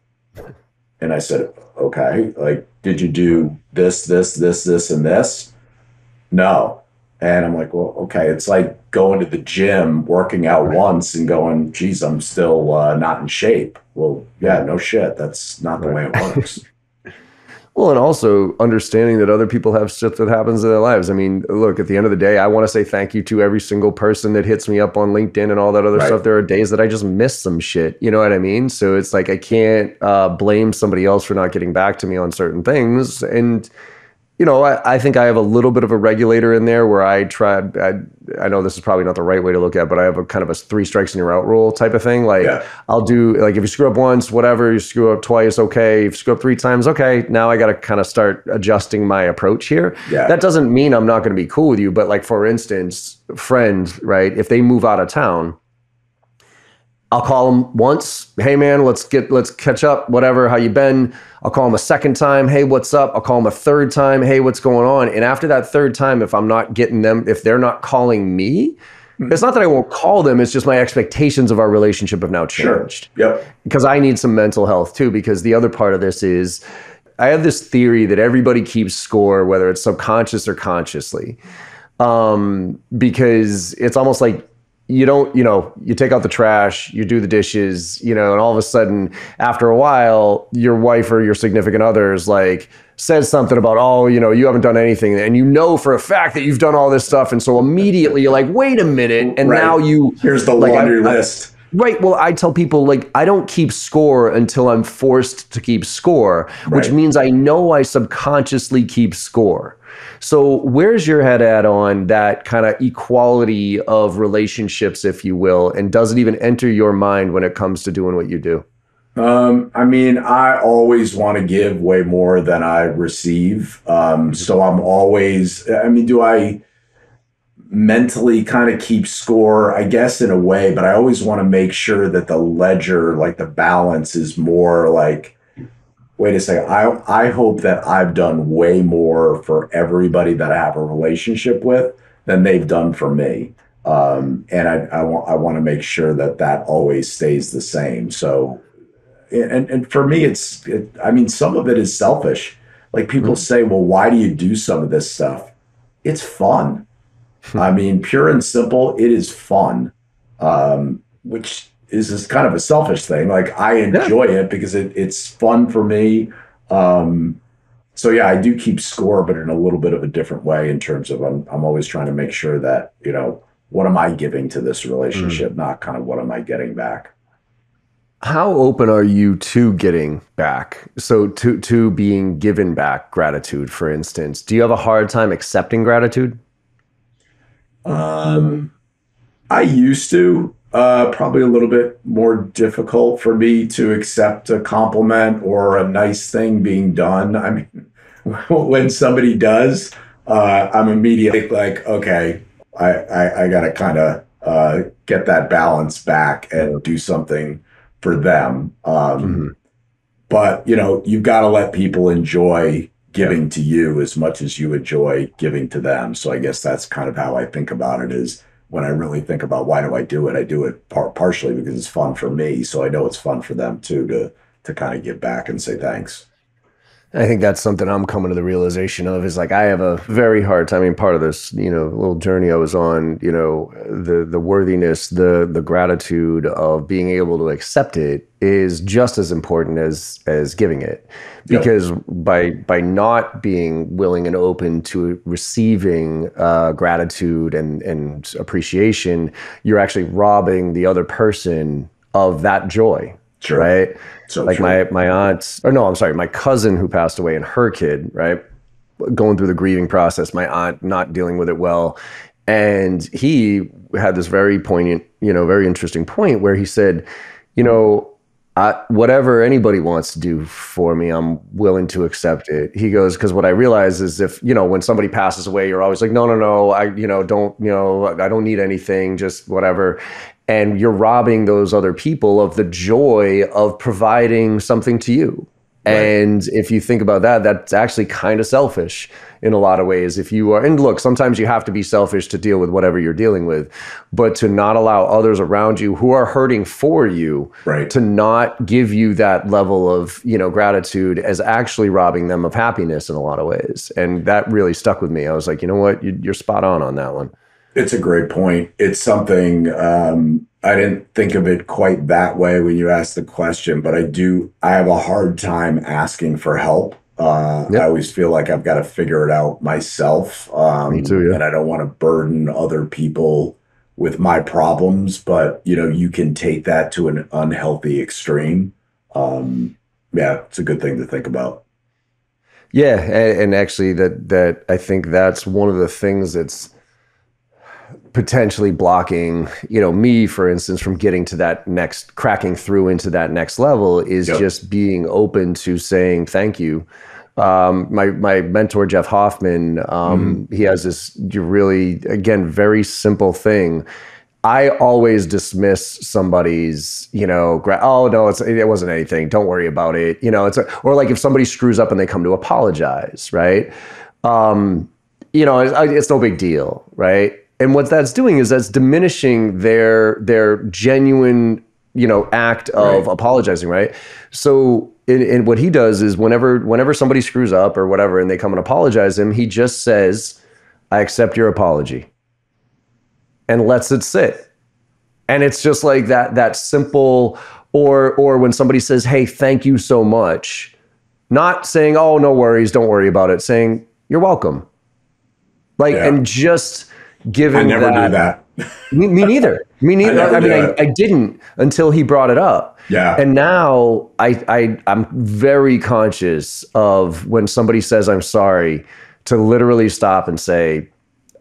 And I said, "Okay, like, did you do this, this, this, this, and this?" No. And I'm like, well, okay. It's like going to the gym, working out once, and going, geez, I'm still uh, not in shape. Well, yeah, no shit. That's not the way it works. Well, and also understanding that other people have shit that happens in their lives. I mean, look, at the end of the day, I want to say thank you to every single person that hits me up on LinkedIn and all that other right. stuff. There are days that I just miss some shit. You know what I mean? So it's like I can't uh, blame somebody else for not getting back to me on certain things. And you know, I, I, think I have a little bit of a regulator in there where I try. I, I know this is probably not the right way to look at, it, but I have a kind of a three strikes and you're out rule type of thing. Like yeah. I'll do like if you screw up once, whatever. You screw up twice, okay. If you screw up three times, okay. Now I got to kind of start adjusting my approach here. Yeah. That doesn't mean I'm not going to be cool with you, but like for instance, friends, right? If they move out of town I'll call him once. Hey man, let's get let's catch up. Whatever, how you been? I'll call him a second time. Hey, what's up? I'll call him a third time. Hey, what's going on? And after that third time, if I'm not getting them, if they're not calling me, mm-hmm. it's not that I won't call them. It's just my expectations of our relationship have now changed. Sure. Yep. Because I need some mental health too. Because the other part of this is, I have this theory that everybody keeps score, whether it's subconscious or consciously, um, because it's almost like you don't, you know, you take out the trash, you do the dishes, you know, and all of a sudden, after a while, your wife or your significant other is like, says something about, oh, you know, you haven't done anything. And you know for a fact that you've done all this stuff. And so immediately you're like, wait a minute. And right. now you. Here's the like, laundry I, list. Right. Well, I tell people like I don't keep score until I'm forced to keep score, which means I know I subconsciously keep score. So, where's your head at on that kind of equality of relationships, if you will, and does it even enter your mind when it comes to doing what you do? Um, I mean, I always want to give way more than I receive. Um, so I'm always, I mean, do I mentally kind of keep score? I guess in a way, but I always want to make sure that the ledger, like the balance, is more like, wait a second, I, I hope that I've done way more for everybody that I have a relationship with than they've done for me. Um, and I, I want I want to make sure that that always stays the same. So and and for me it's it, i mean some of it is selfish. Like people say well why do you do some of this stuff? It's fun. I mean pure and simple it is fun. Um which is this kind of a selfish thing like i enjoy it because it, it's fun for me um so yeah i do keep score but in a little bit of a different way in terms of i'm, I'm always trying to make sure that you know what am i giving to this relationship not kind of what am i getting back How open are you to getting back? So, to to being given back gratitude, for instance, do you have a hard time accepting gratitude? Um, I used to. Uh, probably a little bit more difficult for me to accept a compliment or a nice thing being done. I mean, when somebody does, uh, I'm immediately like, okay, I I, I got to kind of uh, get that balance back and do something for them. Um, But you know, you've got to let people enjoy giving to you as much as you enjoy giving to them. So I guess that's kind of how I think about it. Is when I really think about why do I do it, I do it par- partially because it's fun for me. So I know it's fun for them too to to kind of give back and say thanks. I think that's something I'm coming to the realization of is like I have a very hard time. I mean, part of this, you know, little journey I was on, you know, the the worthiness, the the gratitude of being able to accept it is just as important as as giving it. Yep. Because by by not being willing and open to receiving uh, gratitude and and appreciation, you're actually robbing the other person of that joy. Sure. Right? So like true. my my aunt or no i'm sorry my cousin who passed away and her kid right? Going through the grieving process my aunt not dealing with it well. And he had this very poignant you know very interesting point where he said you know I, whatever anybody wants to do for me i'm willing to accept it. He goes because what i realize is if you know when somebody passes away you're always like no no no i you know don't you know i don't need anything just whatever and you're robbing those other people of the joy of providing something to you. And if you think about that that's actually kind of selfish in a lot of ways. If you are and look sometimes you have to be selfish to deal with whatever you're dealing with but to not allow others around you who are hurting for you Right. to not give you that level of you know gratitude as actually robbing them of happiness in a lot of ways. And that really stuck with me. I was like you know what? You're spot on on that one It's a great point. It's something um, I didn't think of it quite that way when you asked the question, but I do. I have a hard time asking for help. Uh, Yep. I always feel like I've got to figure it out myself. Um, Me too, yeah. And I don't want to burden other people with my problems, but you know, you can take that to an unhealthy extreme. Um, yeah, it's a good thing to think about. Yeah, and, and actually, that that I think that's one of the things that's potentially blocking, you know, me, for instance, from getting to that next, cracking through into that next level is Yep. just being open to saying thank you. Um, my my mentor Jeff Hoffman, um, he has this really again very simple thing. I always dismiss somebody's, you know, gra- oh no, it's it wasn't anything. Don't worry about it. You know, it's a, or like if somebody screws up and they come to apologize, right? Um, you know, it's, it's no big deal, right? And what that's doing is that's diminishing their their genuine, you know, act of Right. apologizing, right? So, and, and what he does is whenever whenever somebody screws up or whatever, and they come and apologize him, he just says, "I accept your apology," and lets it sit. And it's just like that that simple. Or or when somebody says, "Hey, thank you so much," not saying, "Oh, no worries, don't worry about it," saying, "You're welcome." Like Yeah. and just giving I never that, do that. me, me neither. Me neither. I, I mean, I, I, didn't until he brought it up. Yeah. And now I, I, I'm very conscious of when somebody says I'm sorry, to literally stop and say,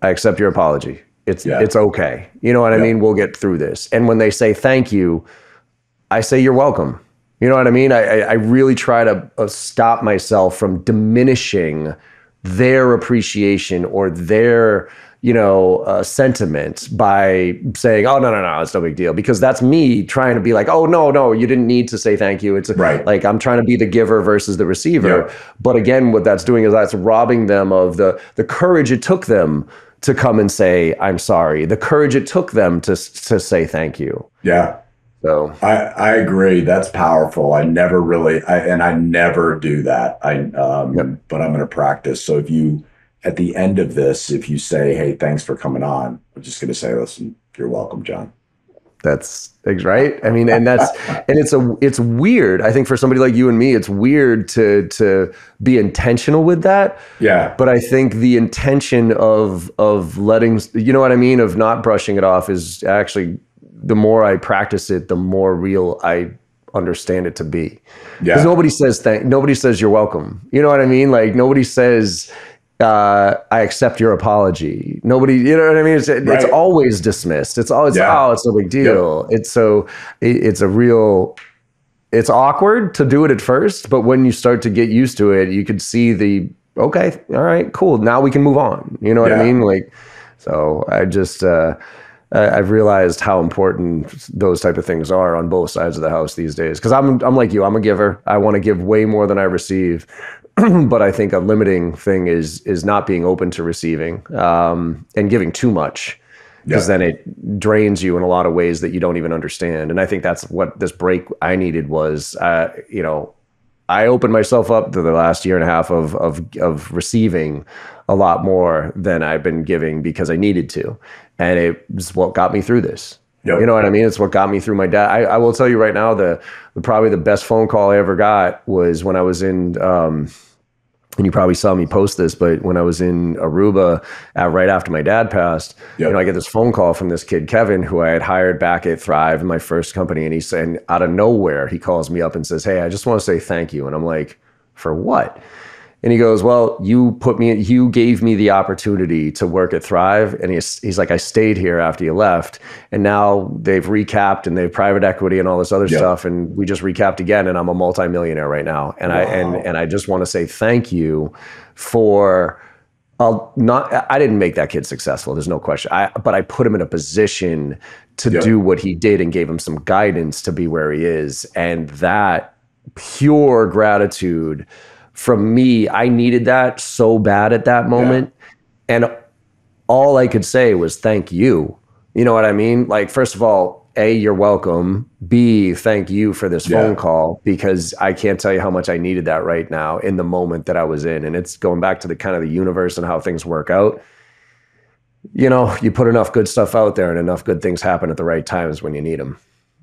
"I accept your apology. It's yeah. it's okay. You know what I mean? We'll get through this." And when they say thank you, I say you're welcome. You know what I mean? I, I really try to uh, stop myself from diminishing their appreciation or their you know, uh, sentiment by saying, "Oh no, no, no, it's no big deal," because that's me trying to be like, "Oh no, no, you didn't need to say thank you." It's right. like I'm trying to be the giver versus the receiver. But again, what that's doing is that's robbing them of the the courage it took them to come and say, "I'm sorry," the courage it took them to to say thank you. Yeah. So I, I agree. That's powerful. I never really, I, and I never do that. I, um, yep. but I'm going to practice. So if you, at the end of this, if you say, "Hey, thanks for coming on," I'm just going to say, "Listen, you're welcome, John." That's right. I mean, and that's and it's a it's weird. I think for somebody like you and me, it's weird to to be intentional with that. Yeah. But I think the intention of of letting you know what I mean of not brushing it off is actually the more I practice it, the more real I understand it to be. Yeah. Because nobody says thank nobody says you're welcome. You know what I mean? Like nobody says uh, I accept your apology. Nobody, you know what I mean? It's, right. it's always dismissed. It's always, yeah. oh, it's no big deal. Yep. It's so, it, it's a real, it's awkward to do it at first, but when you start to get used to it, you could see the, okay, all right, cool. Now we can move on. You know what yeah. I mean? Like, so I just, uh, I've realized how important those type of things are on both sides of the house these days. Because I'm I'm like you, I'm a giver. I want to give way more than I receive, but I think a limiting thing is is not being open to receiving um, and giving too much because yeah. then it drains you in a lot of ways that you don't even understand. And I think that's what this break I needed was, uh, you know, I opened myself up to the last year and a half of of of receiving a lot more than I've been giving because I needed to, and it was what got me through this. Yep. You know what I mean? It's what got me through my dad. I, I, will tell you right now, the, the probably the best phone call I ever got was when I was in um, and you probably saw me post this, but when I was in Aruba uh, right after my dad passed, yep. you know, I get this phone call from this kid, Kevin, who I had hired back at Thrive, in my first company. And he's saying, out of nowhere, he calls me up and says, Hey, I just want to say thank you. And I'm like, For what? And he goes, Well, you put me, you gave me the opportunity to work at Thrive. And he's, he's like, I stayed here after you left. And now they've recapped and they've private equity and all this other yep. stuff. And we just recapped again. And I'm a multimillionaire right now. And wow. I, and, and I just want to say thank you for, I'll not, I didn't make that kid successful. There's no question. I, but I put him in a position to yep. do what he did and gave him some guidance to be where he is. And that pure gratitude, from me, I needed that so bad at that moment. Yeah. And all I could say was thank you. You know what I mean? Like, first of all, A, you're welcome. B, thank you for this yeah. phone call because I can't tell you how much I needed that right now in the moment that I was in. And it's going back to the kind of the universe and how things work out. You know, you put enough good stuff out there and enough good things happen at the right times when you need them.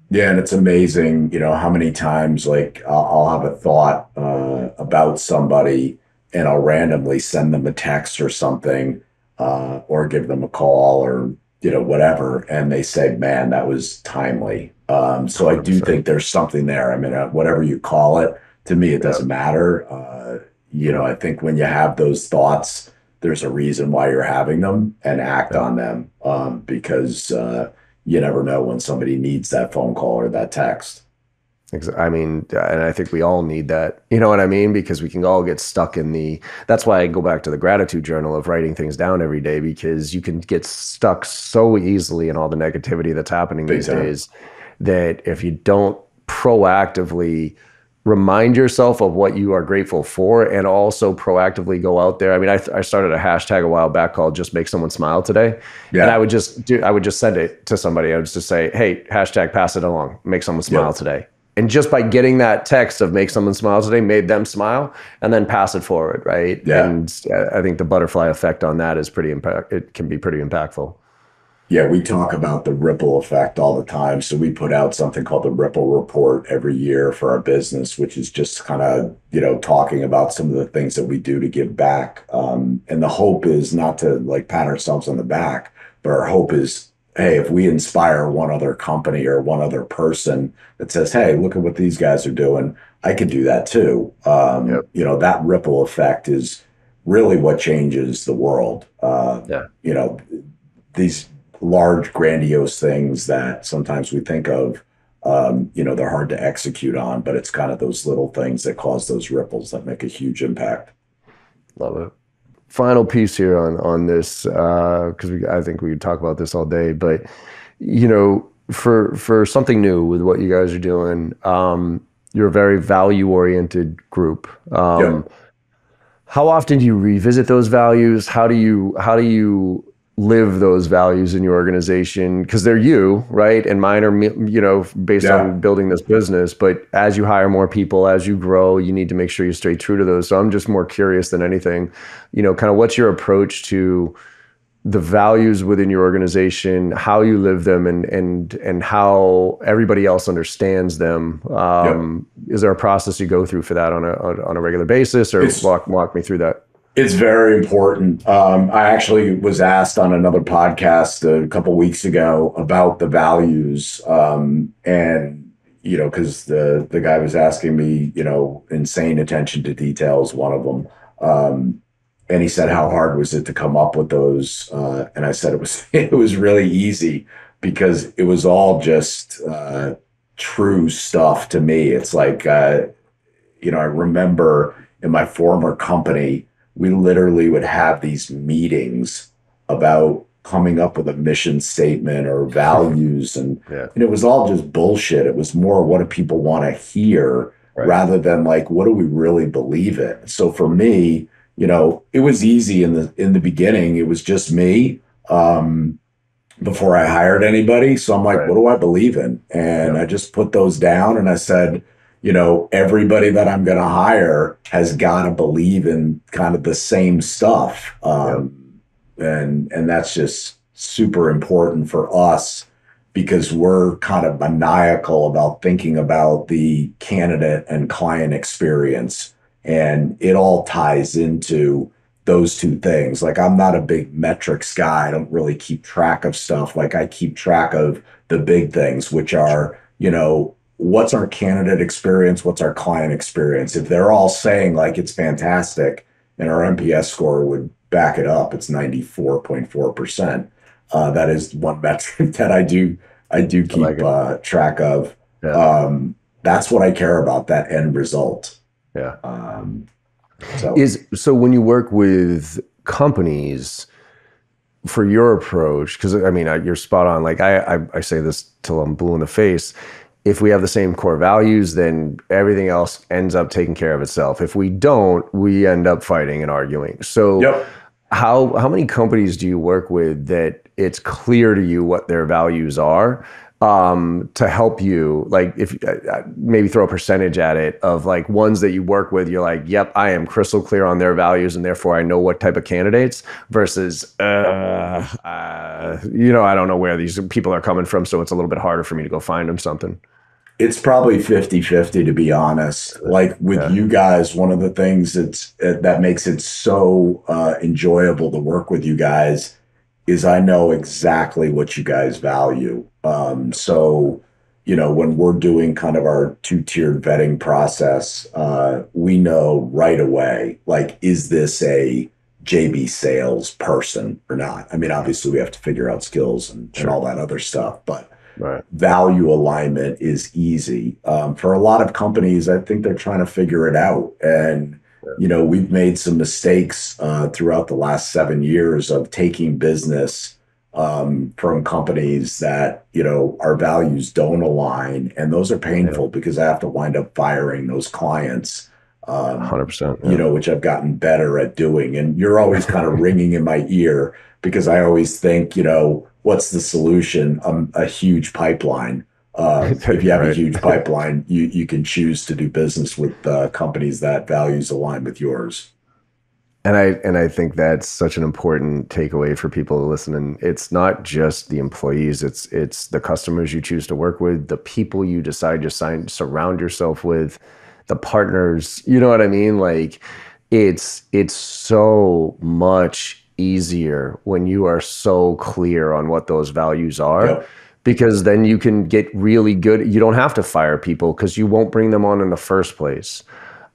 Yeah, and it's amazing, you know, how many times like I'll, I'll have a thought uh, about somebody and I'll randomly send them a text or something uh, or give them a call or, you know, whatever. And they say, man, that was timely. Um, so 100%. I do think there's something there. I mean, uh, whatever you call it, to me, it doesn't matter. Uh, you know, I think when you have those thoughts, there's a reason why you're having them and act on them um, because, uh, you never know when somebody needs that phone call or that text. I mean, and I think we all need that. You know what I mean? Because we can all get stuck in the. That's why I go back to the gratitude journal of writing things down every day because you can get stuck so easily in all the negativity that's happening Big these time. days that if you don't proactively remind yourself of what you are grateful for and also proactively go out there. I mean, I, I started a hashtag a while back called just make someone smile today. Yeah. And I would just do, I would just send it to somebody. I would just say, Hey, hashtag pass it along, make someone smile yep. today. And just by getting that text of make someone smile today made them smile and then pass it forward. Right. Yeah. And uh, I think the butterfly effect on that is pretty impact. It can be pretty impactful. Yeah, we talk about the ripple effect all the time. So we put out something called the Ripple Report every year for our business, which is just kind of you know talking about some of the things that we do to give back. Um, and the hope is not to like pat ourselves on the back, but our hope is hey, if we inspire one other company or one other person that says, hey, look at what these guys are doing, I could do that too. Um, yep. You know, that ripple effect is really what changes the world. Uh, yeah. You know, these large, grandiose things that sometimes we think of, um, you know, they're hard to execute on, but it's kind of those little things that cause those ripples that make a huge impact. Love it. Final piece here on on this because uh, I think we could talk about this all day, but you know, for for SomethingNew with what you guys are doing, um, you're a very value oriented group. Um, How often do you revisit those values? How do you how do you live those values in your organization because they're you right? And mine are you know based yeah. on building this business. But as you hire more people as you grow you need to make sure you stay true to those. So i'm just more curious than anything you know kind of what's your approach to the values within your organization how you live them and and and how everybody else understands them? Um, yep. is there a process you go through for that on a on a regular basis or it's, walk walk me through that it's very important. Um, I actually was asked on another podcast a couple weeks ago about the values, um, and you know, because the the guy was asking me, you know, insane attention to details, one of them, um, and he said, "How hard was it to come up with those?" Uh, and I said, "It was it was really easy because it was all just uh, true stuff to me. It's like, uh, you know, I remember in my former company." We literally would have these meetings about coming up with a mission statement or values and, yeah. and it was all just bullshit it was more what do people want to hear right. rather than like what do we really believe in so for me you know it was easy in the in the beginning it was just me um before i hired anybody so i'm like right. what do i believe in and yeah. i just put those down and i said you know, everybody that I'm going to hire has got to believe in kind of the same stuff. Um, and, and that's just super important for us because we're kind of maniacal about thinking about the candidate and client experience. And it all ties into those two things. Like, I'm not a big metrics guy. I don't really keep track of stuff. Like, I keep track of the big things, which are, you know, what's our candidate experience? What's our client experience? If they're all saying like it's fantastic and our NPS score would back it up, it's 94.4%. Uh, that is one metric that I do I do keep I like uh, track of. Yeah. Um, that's what I care about. That end result. Yeah. Um, so is so when you work with companies for your approach, because I mean you're spot on. Like I, I I say this till I'm blue in the face if we have the same core values, then everything else ends up taking care of itself. If we don't, we end up fighting and arguing. So, yep. how how many companies do you work with that it's clear to you what their values are? Um, to help you, like if uh, uh, maybe throw a percentage at it of like ones that you work with, you're like, yep, I am crystal clear on their values, and therefore I know what type of candidates. Versus, uh, uh, you know, I don't know where these people are coming from, so it's a little bit harder for me to go find them something. It's probably 50-50 to be honest. Like with yeah. you guys, one of the things that's uh, that makes it so uh, enjoyable to work with you guys is I know exactly what you guys value. Um, so, you know, when we're doing kind of our two-tiered vetting process, uh, we know right away, like, is this a JB sales person or not? I mean, obviously we have to figure out skills and, sure. and all that other stuff, but right. value alignment is easy. Um, for a lot of companies, I think they're trying to figure it out. And, yeah. you know, we've made some mistakes uh, throughout the last seven years of taking business um, from companies that, you know, our values don't align. And those are painful yeah. because I have to wind up firing those clients. Um, 100%. Yeah. You know, which I've gotten better at doing. And you're always kind of ringing in my ear because I always think, you know, what's the solution? Um, a huge pipeline. Uh, if you have right. a huge pipeline, you you can choose to do business with uh, companies that values align with yours. And I and I think that's such an important takeaway for people to listen. And it's not just the employees; it's it's the customers you choose to work with, the people you decide to sign surround yourself with, the partners. You know what I mean? Like it's it's so much easier when you are so clear on what those values are. Yep. Because then you can get really good. You don't have to fire people because you won't bring them on in the first place.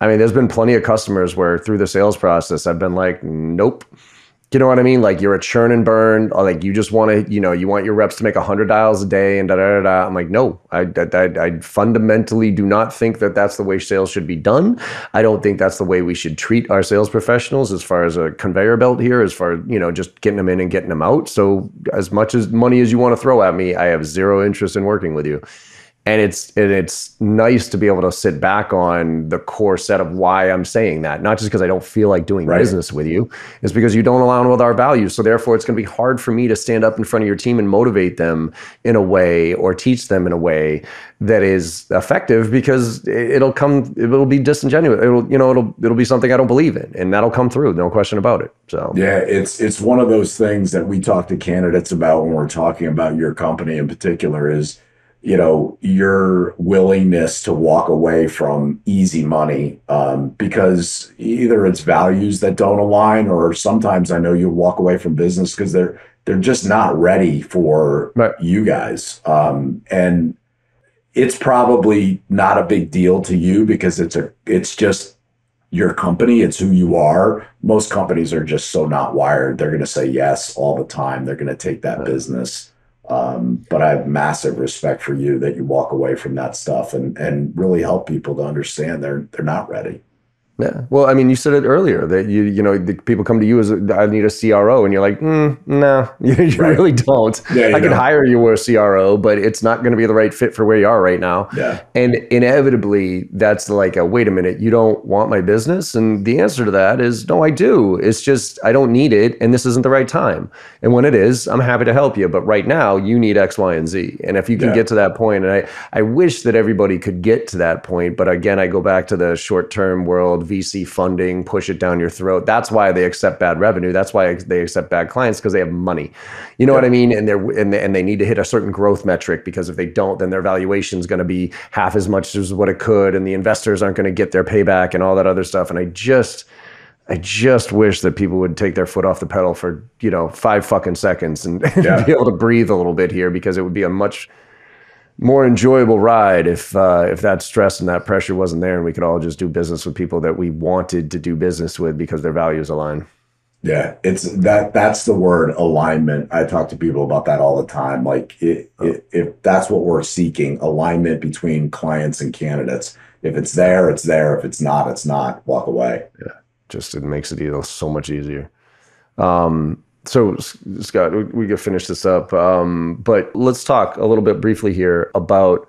I mean, there's been plenty of customers where through the sales process, I've been like, nope. You know what I mean? Like you're a churn and burn, or like you just want to, you know, you want your reps to make hundred dials a day and da da da. I'm like, no, I, I, I fundamentally do not think that that's the way sales should be done. I don't think that's the way we should treat our sales professionals as far as a conveyor belt here, as far as you know, just getting them in and getting them out. So as much as money as you want to throw at me, I have zero interest in working with you and it's and it's nice to be able to sit back on the core set of why I'm saying that. Not just because I don't feel like doing right. business with you, it's because you don't align with our values. So therefore, it's going to be hard for me to stand up in front of your team and motivate them in a way or teach them in a way that is effective because it'll come it'll be disingenuous. It'll you know it'll it'll be something I don't believe in, and that'll come through. No question about it. So yeah, it's it's one of those things that we talk to candidates about when we're talking about your company in particular is you know your willingness to walk away from easy money um, because either it's values that don't align or sometimes i know you walk away from business because they're they're just not ready for right. you guys. Um, and it's probably not a big deal to you because it's a it's just your company it's who you are. Most companies are just so not wired. They're going to say yes all the time. They're going to take that right. business um, but I have massive respect for you that you walk away from that stuff and and really help people to understand they're they're not ready. Yeah. Well, I mean, you said it earlier that you, you know, the people come to you as I need a CRO, and you're like, mm, no, you, you right. really don't. Yeah, I can hire you as a CRO, but it's not going to be the right fit for where you are right now. Yeah. And inevitably, that's like a wait a minute, you don't want my business, and the answer to that is no, I do. It's just I don't need it, and this isn't the right time. And when it is, I'm happy to help you. But right now, you need X, Y, and Z. And if you can yeah. get to that point, and I, I wish that everybody could get to that point, but again, I go back to the short term world VC funding, push it down your throat. That's why they accept bad revenue. That's why they accept bad clients because they have money. You know yeah. what I mean? And they're and they, and they need to hit a certain growth metric because if they don't, then their valuation is going to be half as much as what it could, and the investors aren't going to get their payback and all that other stuff. And I just. I just wish that people would take their foot off the pedal for, you know, five fucking seconds and, yeah. be able to breathe a little bit here because it would be a much more enjoyable ride if uh, if that stress and that pressure wasn't there, and we could all just do business with people that we wanted to do business with because their values align. Yeah, it's that that's the word alignment. I talk to people about that all the time. Like it, oh. it, if that's what we're seeking, alignment between clients and candidates. If it's there, it's there. If it's not, it's not. Walk away. Yeah, just it makes it so much easier. Um, so Scott, we can finish this up, um, but let's talk a little bit briefly here about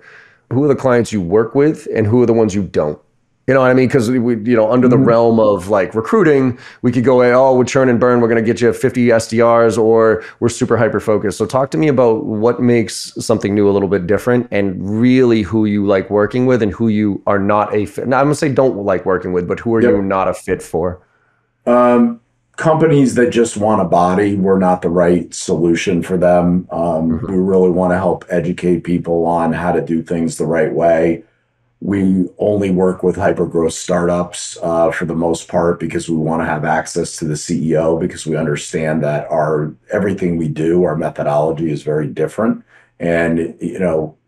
who are the clients you work with and who are the ones you don't. You know what I mean? Because we, you know, under the mm-hmm. realm of like recruiting, we could go, oh, with churn and burn, we're going to get you 50 SDRs, or we're super hyper focused. So talk to me about what makes SomethingNew a little bit different, and really who you like working with, and who you are not a fit. Now, I'm gonna say don't like working with, but who are yep. you not a fit for? Um, companies that just want a body, we're not the right solution for them. Um, mm-hmm. We really want to help educate people on how to do things the right way. We only work with hyper growth startups uh, for the most part because we want to have access to the CEO because we understand that our everything we do, our methodology is very different, and you know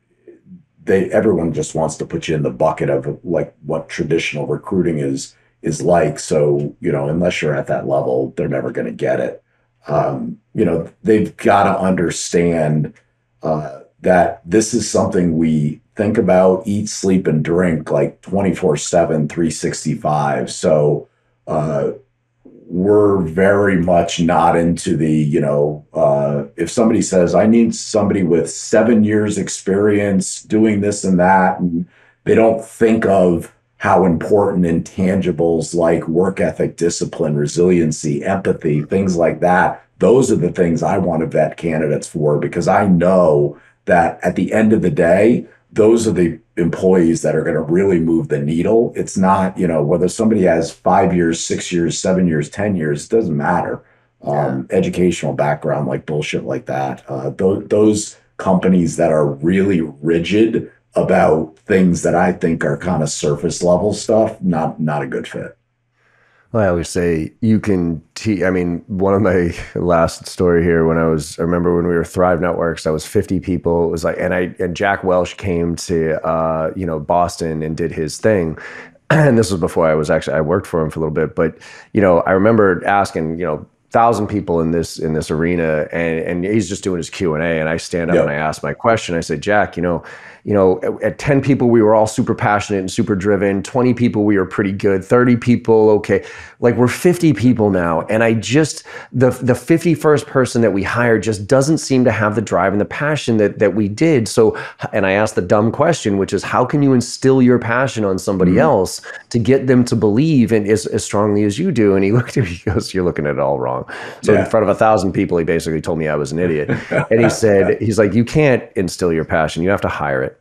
they everyone just wants to put you in the bucket of like what traditional recruiting is is like. So, you know, unless you're at that level, they're never going to get it. Um, you know, they've got to understand uh, that this is something we think about, eat, sleep, and drink like 24 7, 365. So, uh, we're very much not into the, you know, uh, if somebody says, I need somebody with seven years experience doing this and that, and they don't think of how important intangibles like work ethic, discipline, resiliency, empathy, things like that, those are the things I want to vet candidates for because I know that at the end of the day, those are the employees that are going to really move the needle. It's not, you know, whether somebody has five years, six years, seven years, 10 years, it doesn't matter. Um, educational background, like bullshit like that. Uh, th- those companies that are really rigid about things that I think are kind of surface level stuff, not not a good fit. I always say you can teach. I mean, one of my last story here when I was, I remember when we were Thrive Networks, I was 50 people. It was like, and I, and Jack Welch came to, uh, you know, Boston and did his thing. And this was before I was actually, I worked for him for a little bit, but, you know, I remember asking, you know, thousand people in this in this arena and and he's just doing his q&a and i stand up yep. and i ask my question i say jack you know you know, at, at 10 people, we were all super passionate and super driven. 20 people, we were pretty good. 30 people, okay. Like we're 50 people now. And I just, the, the 51st person that we hired just doesn't seem to have the drive and the passion that, that we did. So, and I asked the dumb question, which is how can you instill your passion on somebody mm-hmm. else to get them to believe in as, as strongly as you do? And he looked at me, he goes, You're looking at it all wrong. So, yeah. in front of a thousand people, he basically told me I was an idiot. and he said, He's like, You can't instill your passion, you have to hire it.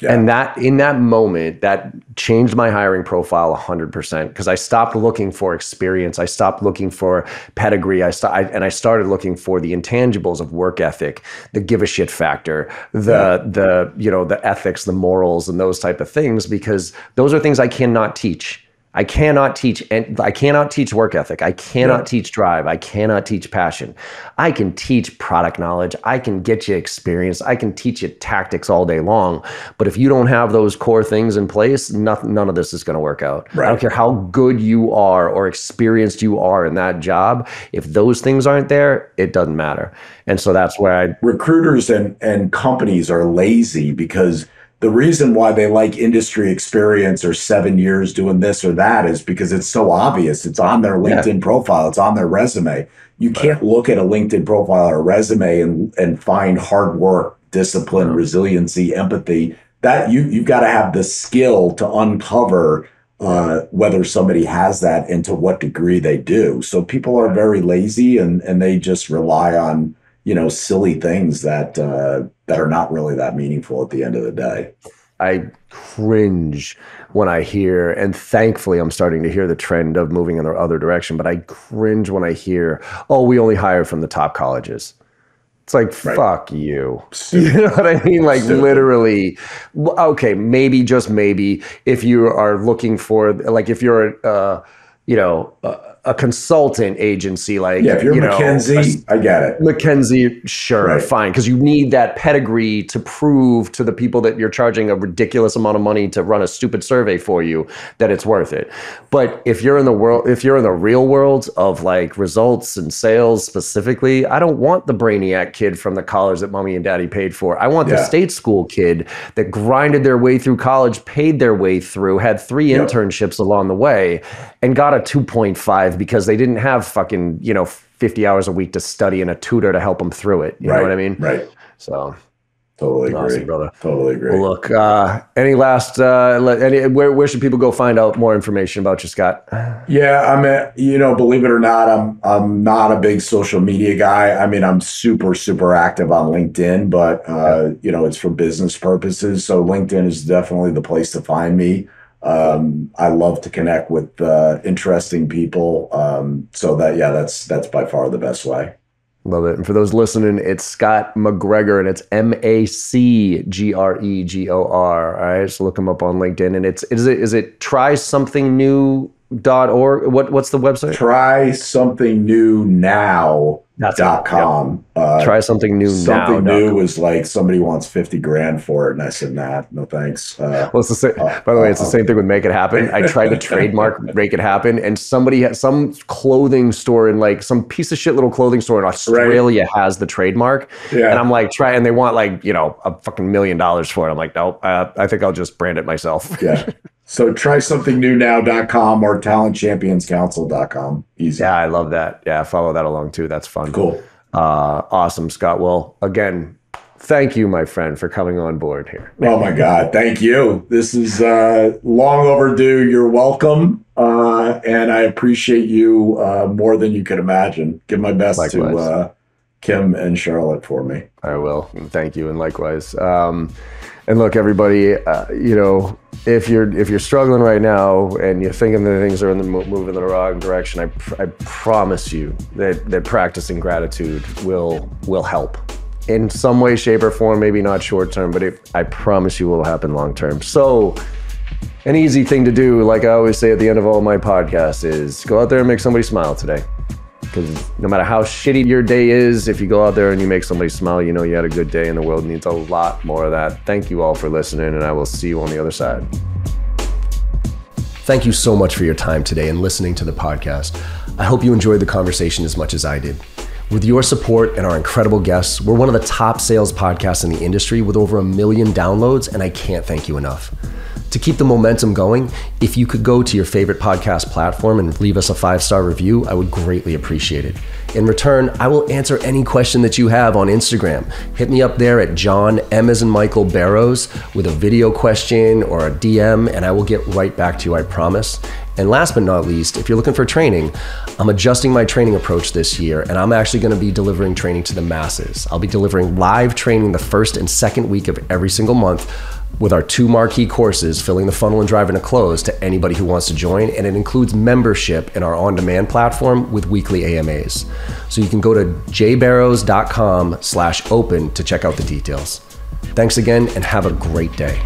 Yeah. And that in that moment, that changed my hiring profile 100% because I stopped looking for experience. I stopped looking for pedigree. I, st- I, and I started looking for the intangibles of work ethic, the give a shit factor, the yeah. the you know the ethics, the morals, and those type of things because those are things I cannot teach. I cannot teach and I cannot teach work ethic. I cannot yeah. teach drive. I cannot teach passion. I can teach product knowledge. I can get you experience. I can teach you tactics all day long. But if you don't have those core things in place, nothing, none of this is going to work out. Right. I don't care how good you are or experienced you are in that job. If those things aren't there, it doesn't matter. And so that's where I recruiters and and companies are lazy because the reason why they like industry experience or seven years doing this or that is because it's so obvious. It's on their LinkedIn yeah. profile, it's on their resume. You right. can't look at a LinkedIn profile or resume and, and find hard work, discipline, resiliency, empathy. That you you've got to have the skill to uncover uh, whether somebody has that and to what degree they do. So people are very lazy and and they just rely on you know silly things that uh, that are not really that meaningful at the end of the day. I cringe when I hear, and thankfully I'm starting to hear the trend of moving in the other direction, but I cringe when I hear, oh, we only hire from the top colleges. It's like, right. fuck you. Stupid. You know what I mean? Like, Stupid. literally, okay, maybe, just maybe, if you are looking for, like, if you're, uh, you know, uh, a consultant agency like yeah if you're you McKinsey I get it McKinsey sure right. fine because you need that pedigree to prove to the people that you're charging a ridiculous amount of money to run a stupid survey for you that it's worth it but if you're in the world if you're in the real world of like results and sales specifically I don't want the brainiac kid from the college that mommy and daddy paid for I want yeah. the state school kid that grinded their way through college paid their way through had three yep. internships along the way and got a 2.5 because they didn't have fucking, you know, 50 hours a week to study and a tutor to help them through it. You right, know what I mean? Right. So totally agree, awesome, brother. Totally agree. Well, look, uh, any last, uh, any, where, where should people go find out more information about you, Scott? Yeah. I mean, you know, believe it or not, I'm, I'm not a big social media guy. I mean, I'm super, super active on LinkedIn, but, uh, you know, it's for business purposes. So LinkedIn is definitely the place to find me. Um, I love to connect with uh, interesting people. Um, so that yeah, that's that's by far the best way. Love it. And for those listening, it's Scott MacGregor, and it's M A C G R E G O R. All right, so look him up on LinkedIn. And it's is it is it try something new dot org? What what's the website? Try something new now that's dot com. Yep. Uh, Try something new. Something now, new was like somebody wants fifty grand for it, and I said, "Nah, no thanks." Uh, well, it's the same. Uh, by the way, it's the uh, same thing with Make It Happen. I tried to trademark Make It Happen, and somebody had some clothing store in like some piece of shit little clothing store in Australia right. has the trademark. Yeah. And I'm like, try, and they want like you know a fucking million dollars for it. I'm like, nope. Uh, I think I'll just brand it myself. yeah. So try something new now.com or talentchampionscouncil.com. Easy. Yeah, I love that. Yeah, follow that along too. That's fun. Cool. Uh, awesome, Scott. Well, again, thank you, my friend, for coming on board here. oh my God. Thank you. This is uh, long overdue. You're welcome. Uh, and I appreciate you uh, more than you could imagine. Give my best likewise. to uh, Kim and Charlotte for me. I will. Thank you. And likewise. Um, and look, everybody, uh, you know, if you're if you're struggling right now and you're thinking that things are in the moving in the wrong direction, I, pr- I promise you that that practicing gratitude will will help in some way, shape, or form. Maybe not short term, but it, I promise you will happen long term. So An easy thing to do, like I always say at the end of all my podcasts, is go out there and make somebody smile today. Because no matter how shitty your day is, if you go out there and you make somebody smile, you know you had a good day, and the world needs a lot more of that. Thank you all for listening, and I will see you on the other side. Thank you so much for your time today and listening to the podcast. I hope you enjoyed the conversation as much as I did. With your support and our incredible guests, we're one of the top sales podcasts in the industry with over a million downloads, and I can't thank you enough. To keep the momentum going, if you could go to your favorite podcast platform and leave us a five star review, I would greatly appreciate it. In return, I will answer any question that you have on Instagram. Hit me up there at John M as in Michael Barrows with a video question or a DM, and I will get right back to you, I promise. And last but not least, if you're looking for training, I'm adjusting my training approach this year, and I'm actually going to be delivering training to the masses. I'll be delivering live training the first and second week of every single month with our two marquee courses, Filling the Funnel and Driving to Close, to anybody who wants to join. And it includes membership in our on demand platform with weekly AMAs. So you can go to jbarrows.com slash open to check out the details. Thanks again and have a great day.